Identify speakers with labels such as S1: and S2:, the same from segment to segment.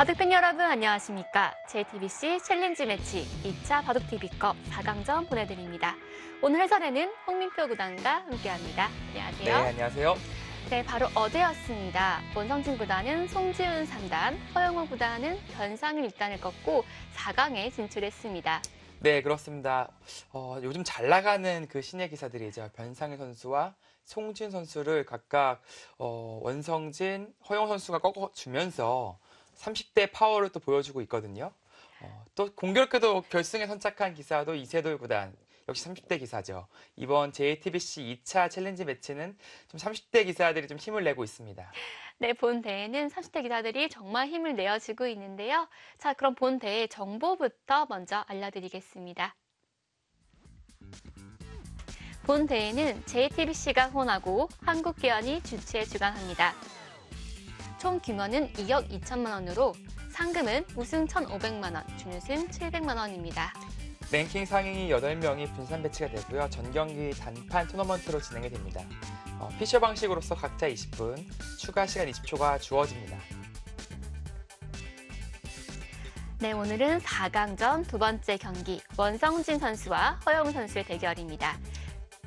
S1: 바둑팬 여러분 안녕하십니까? JTBC 챌린지 매치 2차 바둑TV컵 4강전 보내드립니다. 오늘 해설에는 홍민표 구단과 함께합니다.
S2: 네,
S1: 안녕하세요.
S2: 안녕하세요.
S1: 네, 바로 어제였습니다. 원성진 구단은 송지훈 3단, 허영호 구단은 변상일 1단을 꺾고 4강에 진출했습니다.
S2: 네, 그렇습니다. 어, 요즘 잘 나가는 그 신예 기사들이죠. 변상일 선수와 송지훈 선수를 각각 어, 원성진, 허영호 선수가 꺾어주면서 30대 파워를 또 보여주고 있거든요. 어, 또 공교롭게도 결승에 선착한 기사도 이세돌 구단. 역시 30대 기사죠. 이번 JTBC 2차 챌린지 매치는 좀 30대 기사들이 좀 힘을 내고 있습니다.
S1: 네, 본 대회는 30대 기사들이 정말 힘을 내어주고 있는데요. 자, 그럼 본 대회 정보부터 먼저 알려드리겠습니다. 본 대회는 JTBC가 후원하고 한국기원이 주최 주관합니다. 총 규모는 2억 2천만 원으로 상금은 우승 1,500만 원, 준우승 700만 원입니다.
S2: 랭킹 상위 8명이 분산 배치가 되고요. 전 경기 단판 토너먼트로 진행이 됩니다. 어, 피셔 방식으로서 각자 20분, 추가 시간 20초가 주어집니다.
S1: 네, 오늘은 4강전 두 번째 경기 원성진 선수와 허영호 선수의 대결입니다.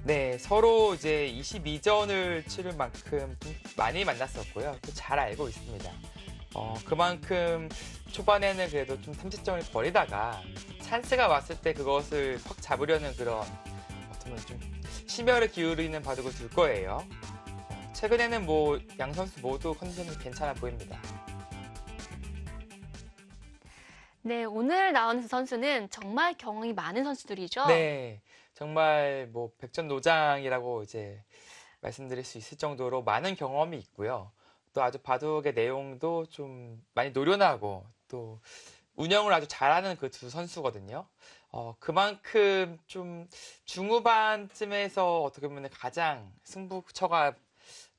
S2: 네, 서로 이제 22전을 치를 만큼 좀 많이 만났었고요. 또잘 알고 있습니다. 어, 그만큼 초반에는 그래도 좀 삼지점을 버리다가 찬스가 왔을 때 그것을 확 잡으려는 그런 어쩌면 좀 심혈을 기울이는 바둑을 둘 거예요. 어, 최근에는 뭐 양 선수 모두 컨디션이 괜찮아 보입니다.
S1: 네, 오늘 나오는 두 선수는 정말 경험이 많은 선수들이죠.
S2: 네, 정말 뭐 백전노장이라고 이제 말씀드릴 수 있을 정도로 많은 경험이 있고요. 또 아주 바둑의 내용도 좀 많이 노련하고 또 운영을 아주 잘하는 그 두 선수거든요. 어, 그만큼 좀 중후반쯤에서 어떻게 보면 가장 승부처가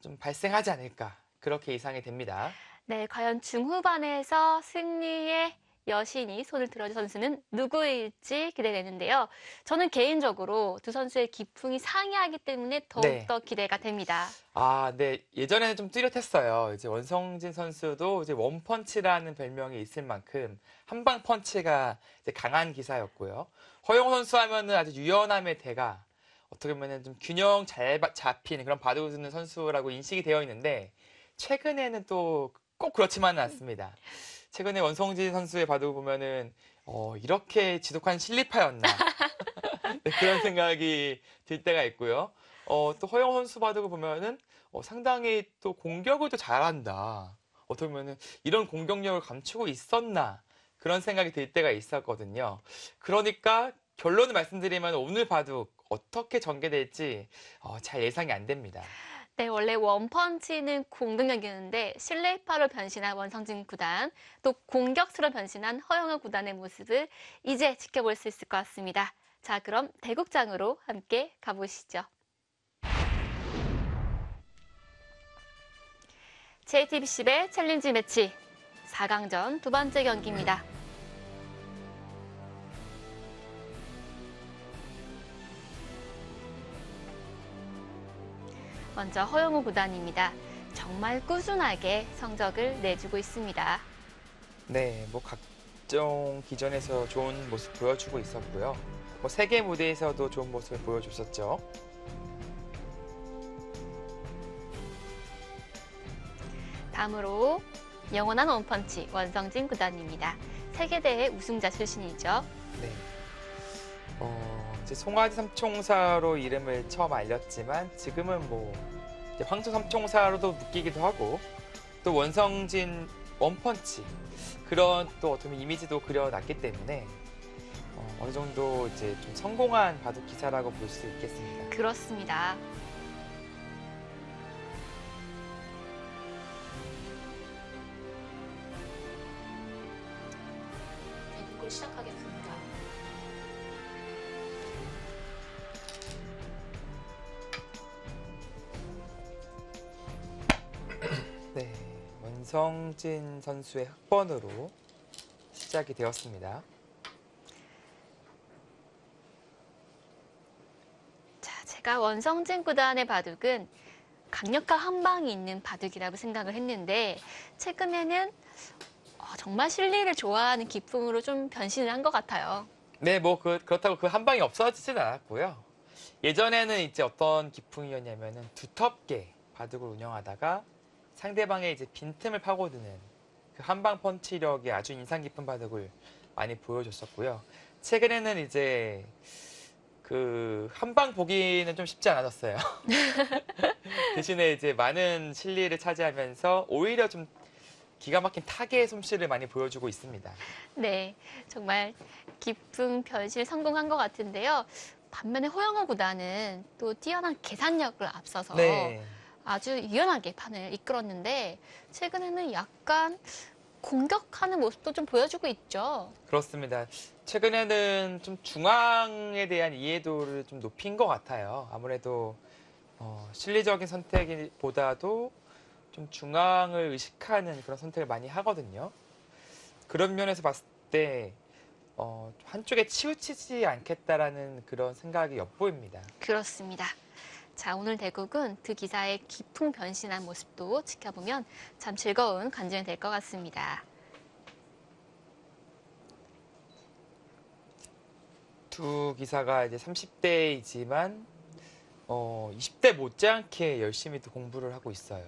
S2: 좀 발생하지 않을까 그렇게 예상이 됩니다.
S1: 네, 과연 중후반에서 승리의 여신이 손을 들어준 선수는 누구일지 기대되는데요. 저는 개인적으로 두 선수의 기풍이 상이하기 때문에 더욱더 기대가 됩니다.
S2: 아, 네. 예전에는 좀 뚜렷했어요. 이제 원성진 선수도 이제 원펀치라는 별명이 있을 만큼 한방 펀치가 강한 기사였고요. 허용 선수 하면은 아주 유연함의 대가 어떻게 보면은 좀 균형 잘 바- 잡힌 그런 바둑을 두는 선수라고 인식이 되어 있는데 최근에는 또 꼭 그렇지만은 않습니다. 최근에 원성진 선수의 바둑을 보면은 어, 이렇게 지독한 실리파였나 네, 그런 생각이 들 때가 있고요. 어, 또 허영 선수 바둑을 보면은 어, 상당히 또 공격을 또 잘한다. 어떻게 보면은 이런 공격력을 감추고 있었나 그런 생각이 들 때가 있었거든요. 그러니까 결론을 말씀드리면 오늘 바둑 어떻게 전개될지 어, 잘 예상이 안 됩니다.
S1: 네, 원래 원펀치는 공격력이었는데 실내파로 변신한 원성진 구단, 또 공격수로 변신한 허영우 구단의 모습을 이제 지켜볼 수 있을 것 같습니다. 자, 그럼 대국장으로 함께 가보시죠. JTBC의 챌린지 매치 4강전 두 번째 경기입니다. 먼저 허영우 구단입니다. 정말 꾸준하게 성적을 내주고 있습니다.
S2: 네, 뭐 각종 기전에서 좋은 모습 보여주고 있었고요. 뭐 세계 무대에서도 좋은 모습을 보여줬었죠.
S1: 다음으로 영원한 원펀치 원성진 구단입니다. 세계대회 우승자 출신이죠.
S2: 네. 어, 이제 송아지 삼총사로 이름을 처음 알렸지만 지금은 뭐 황소 삼총사로도 묶이기도 하고 또 원성진 원펀치 그런 또 어떻게 보면 이미지도 그려놨기 때문에 어, 어느 정도 이제 좀 성공한 바둑 기사라고 볼 수 있겠습니다.
S1: 그렇습니다. 대국을 시작하겠습니다.
S2: 원성진 선수의 흑번으로 시작이 되었습니다.
S1: 자, 제가 원성진 구단의 바둑은 강력한 한방이 있는 바둑이라고 생각을 했는데 최근에는 어, 정말 실리를 좋아하는 기풍으로 좀 변신을 한 것 같아요.
S2: 네, 뭐 그, 그렇다고 그 한 방이 없어지진 않았고요. 예전에는 이제 어떤 기풍이었냐면은 두텁게 바둑을 운영하다가 상대방의 이제 빈틈을 파고드는 그 한방 펀치력이 아주 인상 깊은 바둑을 많이 보여줬었고요. 최근에는 이제 그 한방 보기는 좀 쉽지 않아졌어요. 대신에 이제 많은 실리를 차지하면서 오히려 좀 기가 막힌 타개 솜씨를 많이 보여주고 있습니다.
S1: 네, 정말 기풍 변신 성공한 것 같은데요. 반면에 허영호 구단은 또 뛰어난 계산력을 앞서서
S2: 네.
S1: 아주 유연하게 판을 이끌었는데 최근에는 약간 공격하는 모습도 좀 보여주고 있죠.
S2: 그렇습니다. 최근에는 좀 중앙에 대한 이해도를 좀 높인 것 같아요. 아무래도 어, 실리적인 선택보다도 좀 중앙을 의식하는 그런 선택을 많이 하거든요. 그런 면에서 봤을 때 어, 한쪽에 치우치지 않겠다라는 그런 생각이 엿보입니다.
S1: 그렇습니다. 자, 오늘 대국은 그 기사의 기풍 변신한 모습도 지켜보면 참 즐거운 관전이 될 것 같습니다.
S2: 두 기사가 이제 30대이지만 어, 20대 못지않게 열심히 또 공부를 하고 있어요.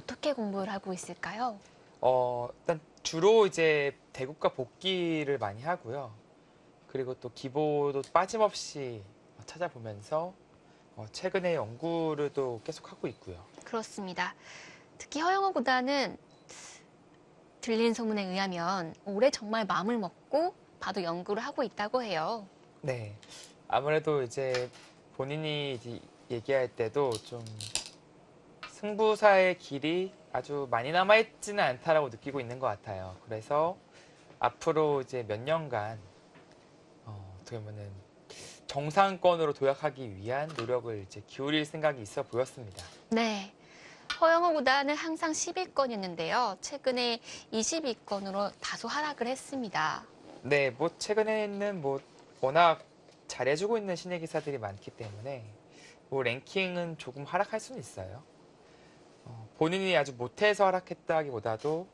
S1: 어떻게 공부를 하고 있을까요?
S2: 어, 일단 주로 이제 대국과 복기를 많이 하고요. 그리고 또 기보도 빠짐없이 찾아보면서 어, 최근에 연구를 또 계속 하고 있고요.
S1: 그렇습니다. 특히 허영호 구단은 들린 소문에 의하면 올해 정말 마음을 먹고 바둑 연구를 하고 있다고 해요.
S2: 네. 아무래도 이제 본인이 얘기할 때도 좀 승부사의 길이 아주 많이 남아있지는 않다라고 느끼고 있는 것 같아요. 그래서 앞으로 이제 몇 년간 어, 어떻게 보면은 정상권으로 도약하기 위한 노력을 이제 기울일 생각이 있어 보였습니다.
S1: 네. 허영호 구단은 항상 10위권이었는데요. 최근에 20위권으로 다소 하락을 했습니다.
S2: 네, 뭐 최근에는 뭐 워낙 잘해주고 있는 신예 기사들이 많기 때문에 뭐 랭킹은 조금 하락할 수는 있어요. 어, 본인이 아주 못해서 하락했다기보다도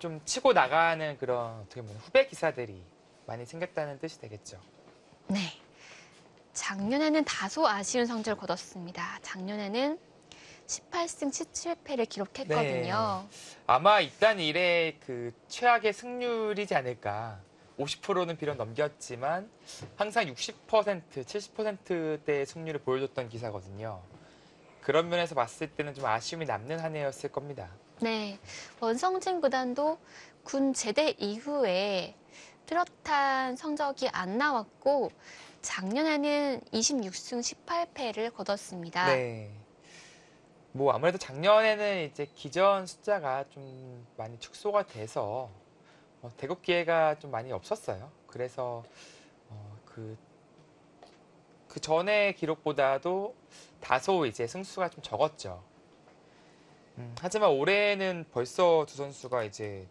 S2: 좀 치고 나가는 그런 어떻게 보면 후배 기사들이 많이 생겼다는 뜻이 되겠죠.
S1: 네. 작년에는 다소 아쉬운 성적을 거뒀습니다. 작년에는 18승 17패를 기록했거든요.
S2: 아마 이딴 일의 그 최악의 승률이지 않을까. 50%는 비록 넘겼지만 항상 60%, 70%대의 승률을 보여줬던 기사거든요. 그런 면에서 봤을 때는 좀 아쉬움이 남는 한 해였을 겁니다.
S1: 네. 원성진 구단도 군 제대 이후에 뚜렷한 성적이 안 나왔고 작년에는 26승 18패를 거뒀습니다.
S2: 네. 뭐 아무래도 작년에는 이제 기전 숫자가 좀 많이 축소가 돼서 어, 대국 기회가 좀 많이 없었어요. 그래서 어, 그, 그 전의 기록보다도 다소 이제 승수가 좀 적었죠. 음, 하지만 올해는 벌써 두 선수가 이제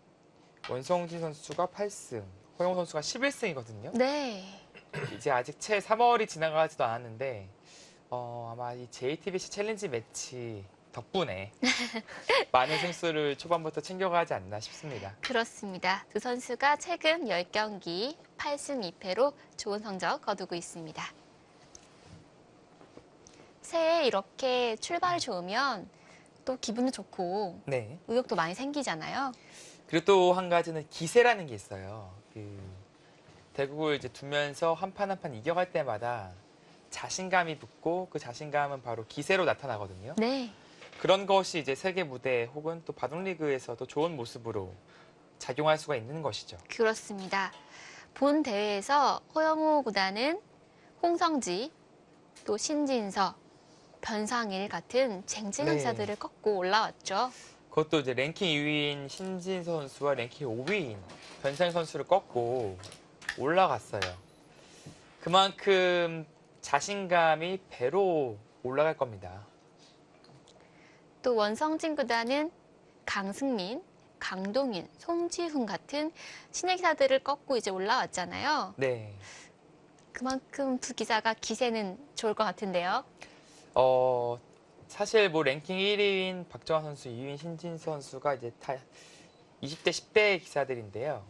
S2: 원성진 선수가 8승, 허용 선수가 11승이거든요.
S1: 네.
S2: 이제 아직 채 3월이 지나가지도 않았는데 어, 아마 이 JTBC 챌린지 매치 덕분에 많은 승수를 초반부터 챙겨가지 않나 싶습니다.
S1: 그렇습니다. 두 선수가 최근 10경기 8승 2패로 좋은 성적 거두고 있습니다. 새해 이렇게 출발 좋으면 또 기분도 좋고
S2: 네.
S1: 의욕도 많이 생기잖아요.
S2: 그리고 또 한 가지는 기세라는 게 있어요. 그 대국을 이제 두면서 한 판 한 판 이겨갈 때마다 자신감이 붙고 그 자신감은 바로 기세로 나타나거든요.
S1: 네.
S2: 그런 것이 이제 세계 무대 혹은 또 바둑리그에서도 좋은 모습으로 작용할 수가 있는 것이죠.
S1: 그렇습니다. 본 대회에서 허영호 구단은 홍성지, 또 신진서, 변상일 같은 쟁쟁한
S2: 네.
S1: 기사들을 꺾고 올라왔죠.
S2: 그것도 이제 랭킹 2위인 신진 선수와 랭킹 5위인 변상 선수를 꺾고 올라갔어요. 그만큼 자신감이 배로 올라갈 겁니다.
S1: 또 원성진 구단은 강승민, 강동인, 송지훈 같은 신예 기사들을 꺾고 이제 올라왔잖아요.
S2: 네.
S1: 그만큼 두 기사가 기세는 좋을 것 같은데요.
S2: 어, 사실 뭐 랭킹 1위인 박정환 선수, 2위인 신진 선수가 이제 다 20대, 10대 기사들인데요.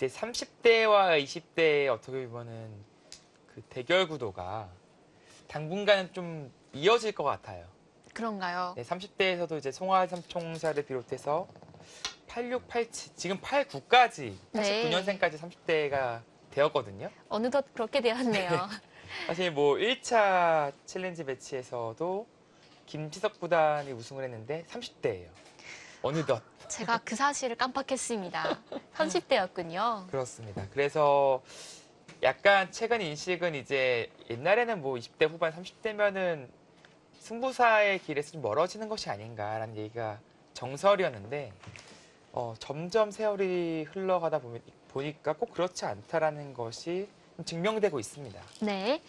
S2: 이제 30대와 20대의 어떻게 보면은 그 대결 구도가 당분간은 좀 이어질 것 같아요.
S1: 그런가요?
S2: 네, 30대에서도 이제 송하삼 총사를 비롯해서 86, 87, 지금 89까지,
S1: 네.
S2: 89년생까지 30대가 되었거든요.
S1: 어느덧 그렇게 되었네요.
S2: 사실 뭐 1차 챌린지 매치에서도 김지석 구단이 우승을 했는데 30대예요. 어느덧.
S1: 제가 그 사실을 깜빡했습니다. 30대였군요.
S2: 그렇습니다. 그래서 약간 최근 인식은 이제 옛날에는 뭐 20대 후반 30대면은 승부사의 길에서 좀 멀어지는 것이 아닌가라는 얘기가 정설이었는데 어, 점점 세월이 흘러가다 보면, 보니까 꼭 그렇지 않다라는 것이 좀 증명되고 있습니다.
S1: 네.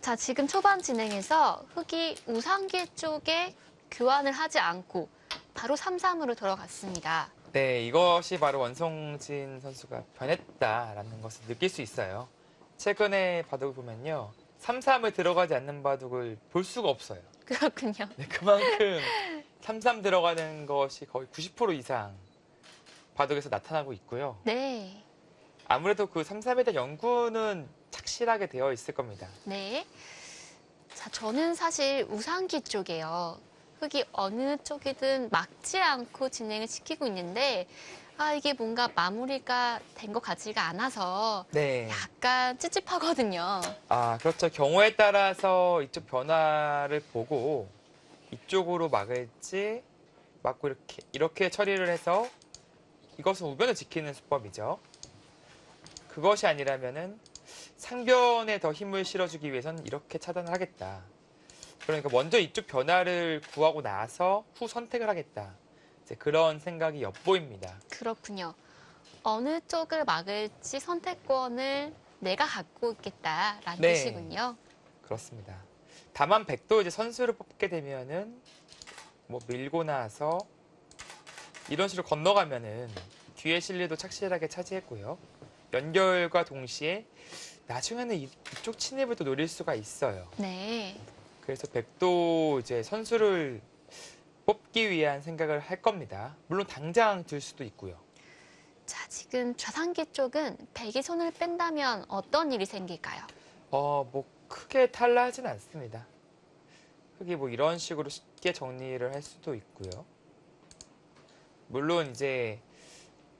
S1: 자, 지금 초반 진행에서 흑이 우상기 쪽에 교환을 하지 않고 바로 3-3으로 들어갔습니다.
S2: 네, 이것이 바로 원성진 선수가 변했다라는 것을 느낄 수 있어요. 최근에 바둑을 보면요. 3-3을 들어가지 않는 바둑을 볼 수가 없어요.
S1: 그렇군요.
S2: 네, 그만큼 3-3 들어가는 것이 거의 90% 이상 바둑에서 나타나고 있고요.
S1: 네.
S2: 아무래도 그 3-3에 대한 연구는 착실하게 되어 있을 겁니다.
S1: 네. 자, 저는 사실 우상기 쪽이에요. 흑이 어느 쪽이든 막지 않고 진행을 시키고 있는데, 아, 이게 뭔가 마무리가 된 것 같지가 않아서
S2: 네.
S1: 약간 찝찝하거든요.
S2: 아, 그렇죠. 경우에 따라서 이쪽 변화를 보고 이쪽으로 막을지 막고 이렇게 이렇게 처리를 해서 이것은 우변을 지키는 수법이죠. 그것이 아니라면은 상변에 더 힘을 실어주기 위해서는 이렇게 차단을 하겠다. 그러니까 먼저 이쪽 변화를 구하고 나서 후 선택을 하겠다. 이제 그런 생각이 엿보입니다.
S1: 그렇군요. 어느 쪽을 막을지 선택권을 내가 갖고 있겠다라는
S2: 네.
S1: 뜻이군요.
S2: 그렇습니다. 다만 백도 이제 선수를 뽑게 되면은 뭐 밀고 나서 이런 식으로 건너가면은 뒤에 실리도 착실하게 차지했고요. 연결과 동시에 나중에는 이, 이쪽 침입을 또 노릴 수가 있어요.
S1: 네.
S2: 그래서 백도 이제 선수를 뽑기 위한 생각을 할 겁니다. 물론 당장 들 수도 있고요.
S1: 자, 지금 좌상기 쪽은 백이 손을 뺀다면 어떤 일이 생길까요?
S2: 어, 뭐 크게 탈라하진 않습니다. 크게 뭐 이런 식으로 쉽게 정리를 할 수도 있고요. 물론 이제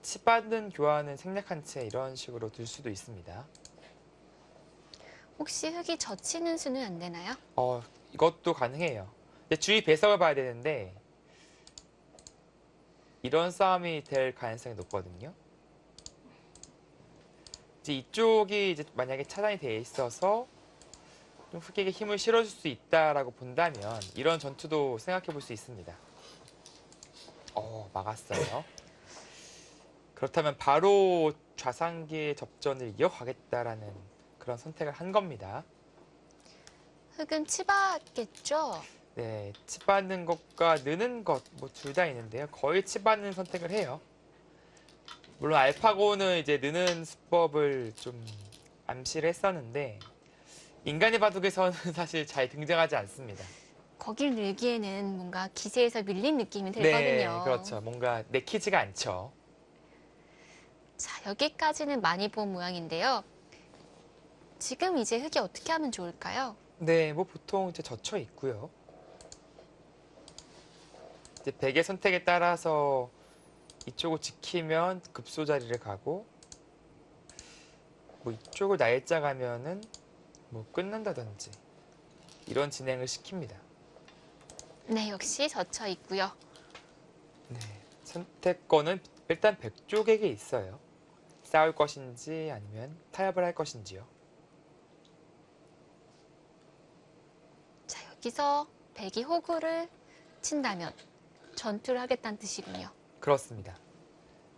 S2: 치받는 교환은 생략한 채 이런 식으로 둘 수도 있습니다.
S1: 혹시 흑이 젖히는 수는 안 되나요?
S2: 어, 이것도 가능해요. 주의 배석을 봐야 되는데 이런 싸움이 될 가능성이 높거든요. 이제 이쪽이 이제 만약에 차단이 돼 있어서 좀 흑에게 힘을 실어줄 수 있다라고 본다면 이런 전투도 생각해 볼 수 있습니다. 어, 막았어요. 그렇다면 바로 좌상기의 접전을 이어가겠다라는 그런 선택을 한 겁니다.
S1: 흑은 치받겠죠?
S2: 네, 치받는 것과 느는 것, 뭐 둘 다 있는데요. 거의 치받는 선택을 해요. 물론 알파고는 이제 느는 수법을 좀 암시를 했었는데, 인간의 바둑에서는 사실 잘 등장하지 않습니다.
S1: 거길 늘기에는 뭔가 기세에서 밀린 느낌이
S2: 네,
S1: 들거든요.
S2: 그렇죠. 뭔가 내키지가 않죠.
S1: 자, 여기까지는 많이 본 모양인데요. 지금 이제 흑이 어떻게 하면 좋을까요?
S2: 네, 뭐 보통 이제 젖혀 있고요. 이제 백의 선택에 따라서 이쪽을 지키면 급소 자리를 가고 뭐 이쪽을 날짜 가면은 뭐 끊는다든지 이런 진행을 시킵니다.
S1: 네, 역시 젖혀 있고요.
S2: 네, 선택권은 일단 백 쪽에게 있어요. 싸울 것인지 아니면 타협을 할 것인지요.
S1: 자, 여기서 백이 호구를 친다면 전투를 하겠다는 뜻이군요.
S2: 그렇습니다.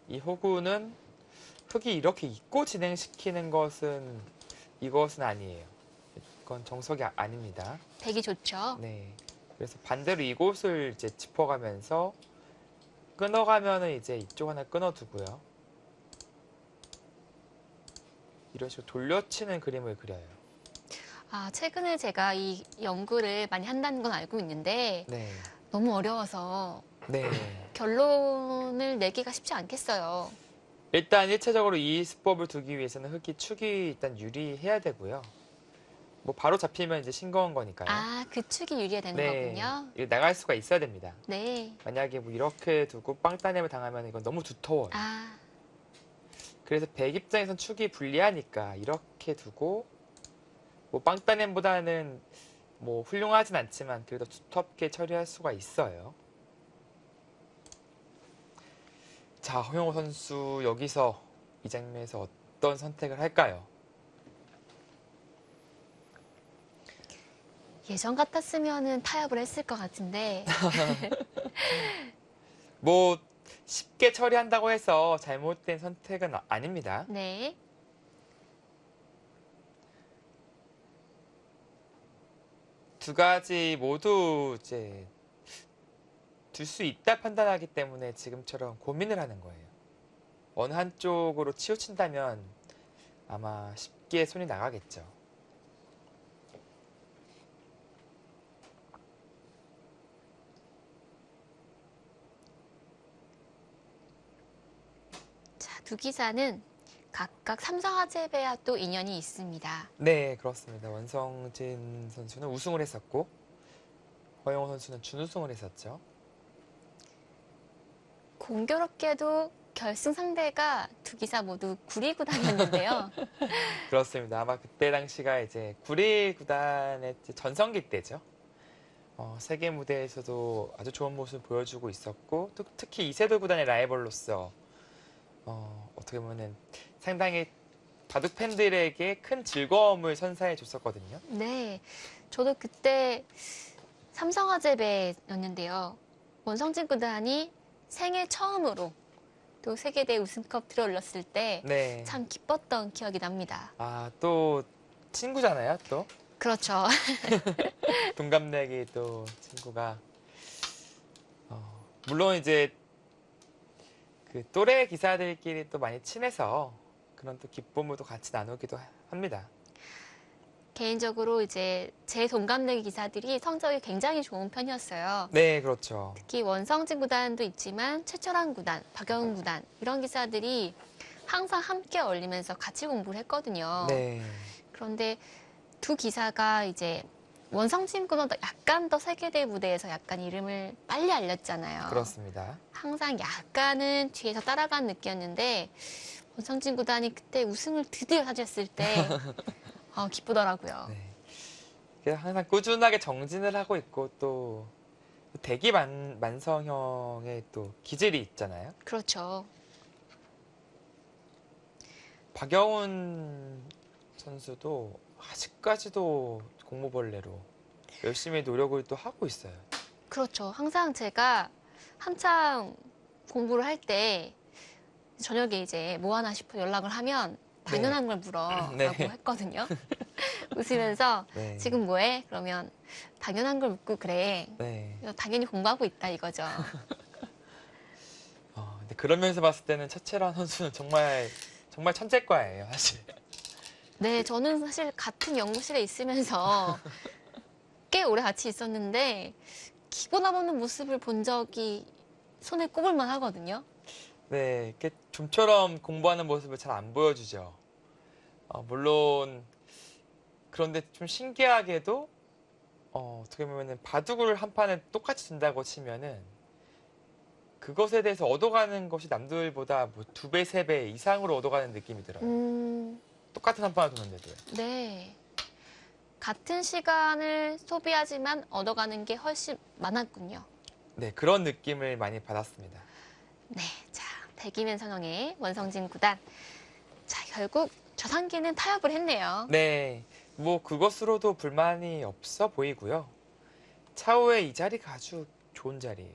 S2: 이 호구는 흙이 이렇게 잊고 진행시키는 것은 이것은 아니에요. 이건 정석이 아- 아닙니다.
S1: 백이 좋죠.
S2: 네. 그래서 반대로 이곳을 이제 짚어가면서 끊어가면은 이제 이쪽 하나 끊어두고요. 이런 식으로 돌려치는 그림을 그려요.
S1: 아, 최근에 제가 이 연구를 많이 한다는 건 알고 있는데
S2: 네.
S1: 너무 어려워서
S2: 네.
S1: 결론을 내기가 쉽지 않겠어요.
S2: 일단 일차적으로 이 수법을 두기 위해서는 흑이 축이 일단 유리해야 되고요. 뭐 바로 잡히면 이제 싱거운 거니까요.
S1: 아, 그 축이 유리해야 되는
S2: 네,
S1: 거군요.
S2: 이게 나갈 수가 있어야 됩니다.
S1: 네.
S2: 만약에 뭐 이렇게 두고 빵 따내을 당하면 이건 너무 두터워요.
S1: 아,
S2: 그래서 백 입장에선 축이 불리하니까 이렇게 두고 뭐 빵 따냄보다는 뭐 훌륭하진 않지만 그래도 두텁게 처리할 수가 있어요. 자, 허영호 선수 여기서 이 장면에서 어떤 선택을 할까요?
S1: 예전 같았으면은 타협을 했을 것 같은데.
S2: 뭐 쉽게 처리한다고 해서 잘못된 선택은 아- 아닙니다.
S1: 네.
S2: 두 가지 모두 이제 둘 수 있다 판단하기 때문에 지금처럼 고민을 하는 거예요. 어느 한쪽으로 치우친다면 아마 쉽게 손이 나가겠죠.
S1: 자, 두 기사는 각각 삼성화재배와 또 인연이 있습니다.
S2: 네, 그렇습니다. 원성진 선수는 우승을 했었고 허영호 선수는 준우승을 했었죠.
S1: 공교롭게도 결승 상대가 두 기사 모두 구리 구단이었는데요.
S2: 그렇습니다. 아마 그때 당시가 이제 구리 구단의 전성기 때죠. 어, 세계 무대에서도 아주 좋은 모습을 보여주고 있었고 또 특히 이세돌 구단의 라이벌로서 어, 어떻게 보면은 상당히 바둑 팬들에게 큰 즐거움을 선사해 줬었거든요.
S1: 네. 저도 그때 삼성화재배였는데요. 원성진 구단이 생애 처음으로 또 세계대 우승컵 들어올렸을 때
S2: 네.
S1: 참 기뻤던 기억이 납니다.
S2: 아, 또 친구잖아요, 또.
S1: 그렇죠.
S2: 동갑내기 또 친구가 어, 물론 이제 그 또래 기사들끼리 또 많이 친해서 그런 또 기쁨을 또 같이 나누기도 하- 합니다.
S1: 개인적으로 이제 제 동갑내기 기사들이 성적이 굉장히 좋은 편이었어요.
S2: 네, 그렇죠.
S1: 특히 원성진 구단도 있지만 최철환 구단, 박영훈 구단 이런 기사들이 항상 함께 어울리면서 같이 공부를 했거든요.
S2: 네,
S1: 그런데 두 기사가 이제 원성진 구단도 약간 더 세계대 무대에서 약간 이름을 빨리 알렸잖아요.
S2: 그렇습니다.
S1: 항상 약간은 뒤에서 따라간 느낌이었는데 원성진 구단이 그때 우승을 드디어 차지했을 때 어, 기쁘더라고요.
S2: 네. 그래서 항상 꾸준하게 정진을 하고 있고 또 대기 만, 만성형의 또 기질이 있잖아요.
S1: 그렇죠.
S2: 박영훈 선수도 아직까지도 공모벌레로 열심히 노력을 또 하고 있어요.
S1: 그렇죠. 항상 제가 한창 공부를 할 때 저녁에 이제 뭐 하나 싶어 연락을 하면 당연한 걸 물어라고
S2: 네.
S1: 했거든요. 웃으면서
S2: 네.
S1: 지금 뭐해? 그러면 당연한 걸 묻고 그래.
S2: 네.
S1: 당연히 공부하고 있다 이거죠.
S2: 어, 근데 그러면서 봤을 때는 차체란 선수는 정말 정말 천재과예요, 사실.
S1: 네, 저는 사실 같은 연구실에 있으면서 꽤 오래 같이 있었는데 기고나 보는 모습을 본 적이 손에 꼽을만 하거든요.
S2: 네, 이렇게 좀처럼 공부하는 모습을 잘 안 보여주죠. 어, 물론 그런데 좀 신기하게도 어, 어떻게 보면은 바둑을 한 판에 똑같이 든다고 치면은 그것에 대해서 얻어가는 것이 남들보다 뭐 두 배, 세 배 이상으로 얻어가는 느낌이 들어요.
S1: 음,
S2: 똑같은 한 판을 두는데도요.
S1: 네. 같은 시간을 소비하지만 얻어가는 게 훨씬 많았군요.
S2: 네, 그런 느낌을 많이 받았습니다.
S1: 네, 자, 대기면 선홍의 원성진 구단. 자, 결국 저상기는 타협을 했네요.
S2: 네, 뭐 그것으로도 불만이 없어 보이고요. 차후에 이 자리가 아주 좋은 자리예요.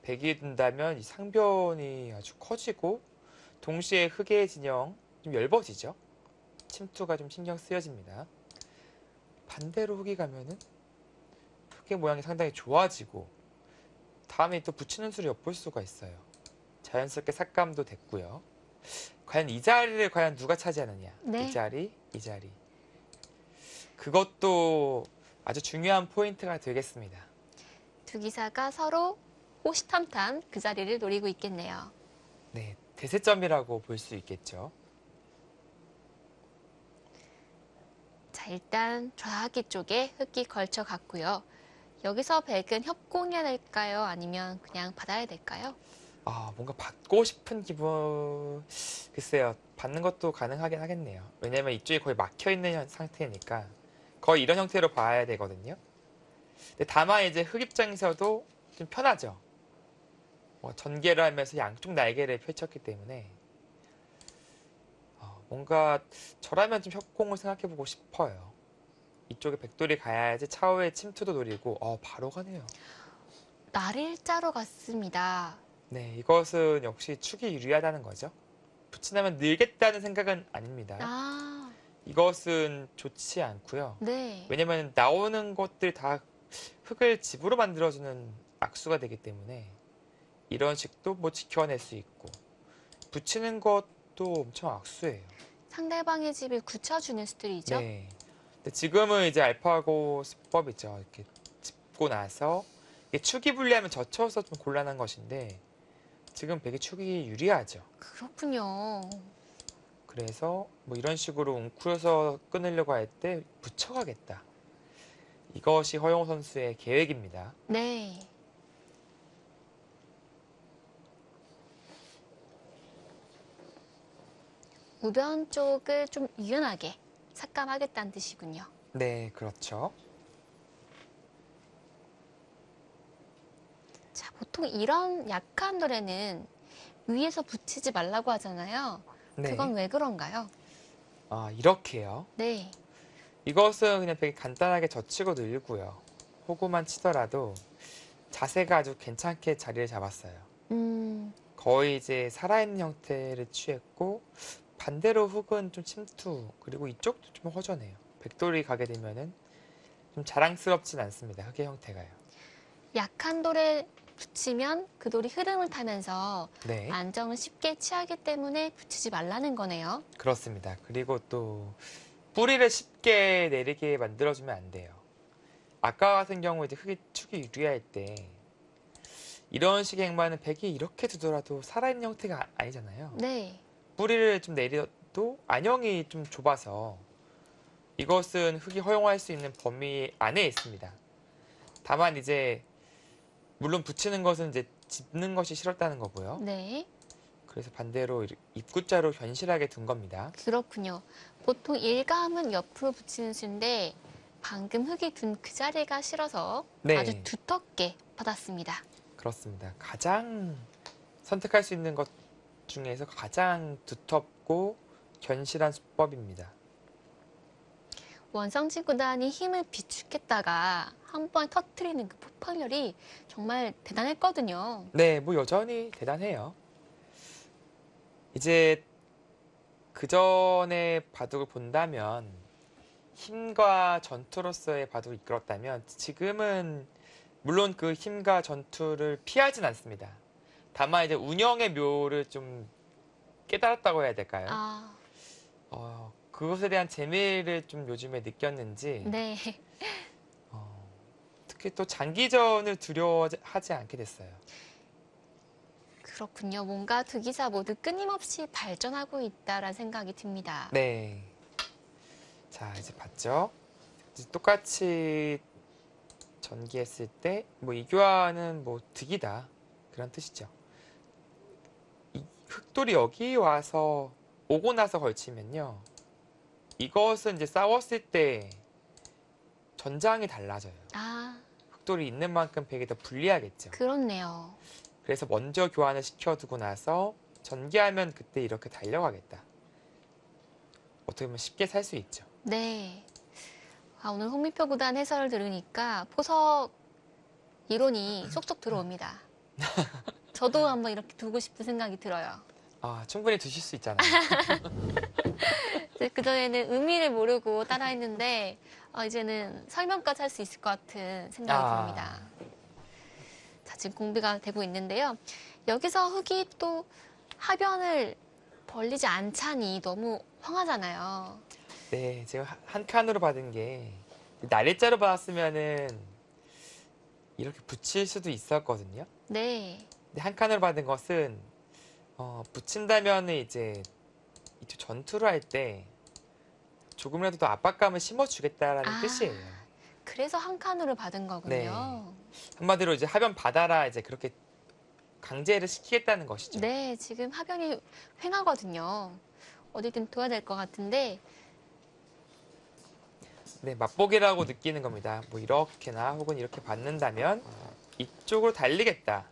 S2: 백이 든다면 이 상변이 아주 커지고 동시에 흑의 진영 좀 얇아지죠. 침투가 좀 신경 쓰여집니다. 반대로 흑이 가면은 흑의 모양이 상당히 좋아지고 다음에 또 붙이는 수를 엿볼 수가 있어요. 자연스럽게 삭감도 됐고요. 과연 이 자리를 과연 누가 차지하느냐?
S1: 네.
S2: 이 자리, 이 자리. 그것도 아주 중요한 포인트가 되겠습니다.
S1: 두 기사가 서로 호시탐탐 그 자리를 노리고 있겠네요.
S2: 네, 대세점이라고 볼 수 있겠죠.
S1: 일단 좌하기 쪽에 흙이 걸쳐 갔고요. 여기서 백은 협공해야 될까요? 아니면 그냥 받아야 될까요?
S2: 아, 뭔가 받고 싶은 기분, 글쎄요. 받는 것도 가능하긴 하겠네요. 왜냐면 이쪽이 거의 막혀 있는 현- 상태니까 거의 이런 형태로 봐야 되거든요. 근데 다만 이제 흙 입장에서도 좀 편하죠. 뭐 전개를 하면서 양쪽 날개를 펼쳤기 때문에 어, 뭔가 저라면 좀 협공을 생각해보고 싶어요. 이쪽에 백돌이 가야지 차후에 침투도 노리고 어, 바로 가네요.
S1: 날일자로 갔습니다.
S2: 네, 이것은 역시 축이 유리하다는 거죠. 붙이나면 늘겠다는 생각은 아닙니다.
S1: 아,
S2: 이것은 좋지 않고요.
S1: 네.
S2: 왜냐면 나오는 것들 다 흙을 집으로 만들어주는 악수가 되기 때문에 이런 식도 뭐 지켜낼 수 있고 붙이는 것도 엄청 악수예요.
S1: 상대방의 집을 굳혀주는 스토리죠.
S2: 네. 근데 지금은 이제 알파고 수법이죠. 이렇게 짚고 나서 이게 축이 불리하면 젖혀서 좀 곤란한 것인데 지금 백이 축이 유리하죠.
S1: 그렇군요.
S2: 그래서 뭐 이런 식으로 웅크려서 끊으려고 할 때 붙여가겠다. 이것이 허용호 선수의 계획입니다.
S1: 네. 우변 쪽을 좀 유연하게 삭감하겠다는 뜻이군요.
S2: 네, 그렇죠.
S1: 자, 보통 이런 약한 노래는 위에서 붙이지 말라고 하잖아요.
S2: 네.
S1: 그건 왜 그런가요?
S2: 아, 이렇게요.
S1: 네.
S2: 이것은 그냥 되게 간단하게 젖히고 늘고요. 호구만 치더라도 자세가 아주 괜찮게 자리를 잡았어요.
S1: 음,
S2: 거의 이제 살아있는 형태를 취했고 반대로 흙은 좀 침투 그리고 이쪽도 좀 허전해요. 백돌이 가게 되면은 좀 자랑스럽진 않습니다. 흙의 형태가요.
S1: 약한 돌에 붙이면 그 돌이 흐름을 타면서
S2: 네.
S1: 안정을 쉽게 취하기 때문에 붙이지 말라는 거네요.
S2: 그렇습니다. 그리고 또 뿌리를 쉽게 내리게 만들어주면 안 돼요. 아까 같은 경우 이제 흙이 축이 유리할 때 이런 식의 행만은 백이 이렇게 두더라도 살아있는 형태가 아- 아니잖아요.
S1: 네.
S2: 뿌리를 좀 내려도 안형이 좀 좁아서 이것은 흙이 허용할 수 있는 범위 안에 있습니다. 다만 이제 물론 붙이는 것은 이제 짚는 것이 싫었다는 거고요.
S1: 네.
S2: 그래서 반대로 입구자로 견실하게 둔 겁니다.
S1: 그렇군요. 보통 일감은 옆으로 붙이는 수인데 방금 흙이 둔 그 자리가 싫어서
S2: 네.
S1: 아주 두텁게 받았습니다.
S2: 그렇습니다. 가장 선택할 수 있는 것 중에서 가장 두텁고 견실한 수법입니다.
S1: 원성진 구단이 힘을 비축했다가 한 번에 터트리는 그 폭발력이 정말 대단했거든요.
S2: 네, 뭐 여전히 대단해요. 이제 그 전에 바둑을 본다면 힘과 전투로서의 바둑을 이끌었다면 지금은 물론 그 힘과 전투를 피하진 않습니다. 다만 이제 운영의 묘를 좀 깨달았다고 해야 될까요?
S1: 아,
S2: 어, 그것에 대한 재미를 좀 요즘에 느꼈는지
S1: 네.
S2: 어, 특히 또 장기전을 두려워하지 않게 됐어요.
S1: 그렇군요. 뭔가 두 기사 모두 끊임없이 발전하고 있다라는 생각이 듭니다.
S2: 네. 자, 이제 봤죠? 이제 똑같이 전기했을 때, 뭐, 이 교환은 뭐, 득이다. 그런 뜻이죠. 이 흑돌이 여기 와서, 오고 나서 걸치면요. 이것은 이제 싸웠을 때, 전장이 달라져요.
S1: 아,
S2: 흑돌이 있는 만큼 백이 더 불리하겠죠.
S1: 그렇네요.
S2: 그래서 먼저 교환을 시켜두고 나서 전개하면 그때 이렇게 달려가겠다. 어떻게 보면 쉽게 살 수 있죠.
S1: 네. 아, 오늘 홍미표 구단 해설을 들으니까 포석 이론이 쏙쏙 들어옵니다. 저도 한번 이렇게 두고 싶은 생각이 들어요.
S2: 아, 충분히 드실 수 있잖아요.
S1: 그 전에는 의미를 모르고 따라했는데 어, 이제는 설명까지 할 수 있을 것 같은 생각이
S2: 아.
S1: 듭니다. 자, 지금 공비가 되고 있는데요. 여기서 흙이 또 하변을 벌리지 않자니 너무 황하잖아요.
S2: 네, 제가 한- 한 칸으로 받은 게 날짜로 받았으면은 이렇게 붙일 수도 있었거든요.
S1: 네.
S2: 한 칸으로 받은 것은 어, 붙인다면 이제 전투를 할 때 조금이라도 더 압박감을 심어주겠다라는
S1: 아.
S2: 뜻이에요.
S1: 그래서 한 칸으로 받은 거군요.
S2: 한마디로 이제 하변 받아라 이제 그렇게 강제를 시키겠다는 것이죠.
S1: 네, 지금 하변이 횡하거든요. 어디든 둬야 될 것 같은데,
S2: 네, 맛보기라고 느끼는 겁니다. 뭐 이렇게나 혹은 이렇게 받는다면 이쪽으로 달리겠다.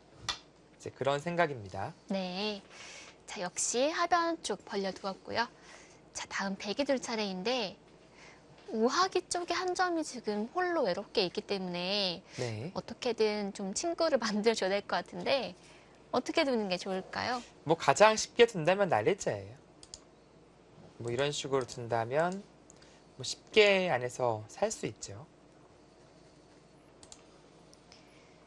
S2: 이제 그런 생각입니다.
S1: 네. 자, 역시 하변 쪽 벌려두었고요. 자, 다음 백이 둘 차례인데, 우하기 쪽에 한 점이 지금 홀로 외롭게 있기 때문에
S2: 네.
S1: 어떻게든 좀 친구를 만들어줘야 될 것 같은데, 어떻게 두는 게 좋을까요?
S2: 뭐 가장 쉽게 둔다면 날일자예요. 뭐 이런 식으로 둔다면 뭐 쉽게 안에서 살 수 있죠.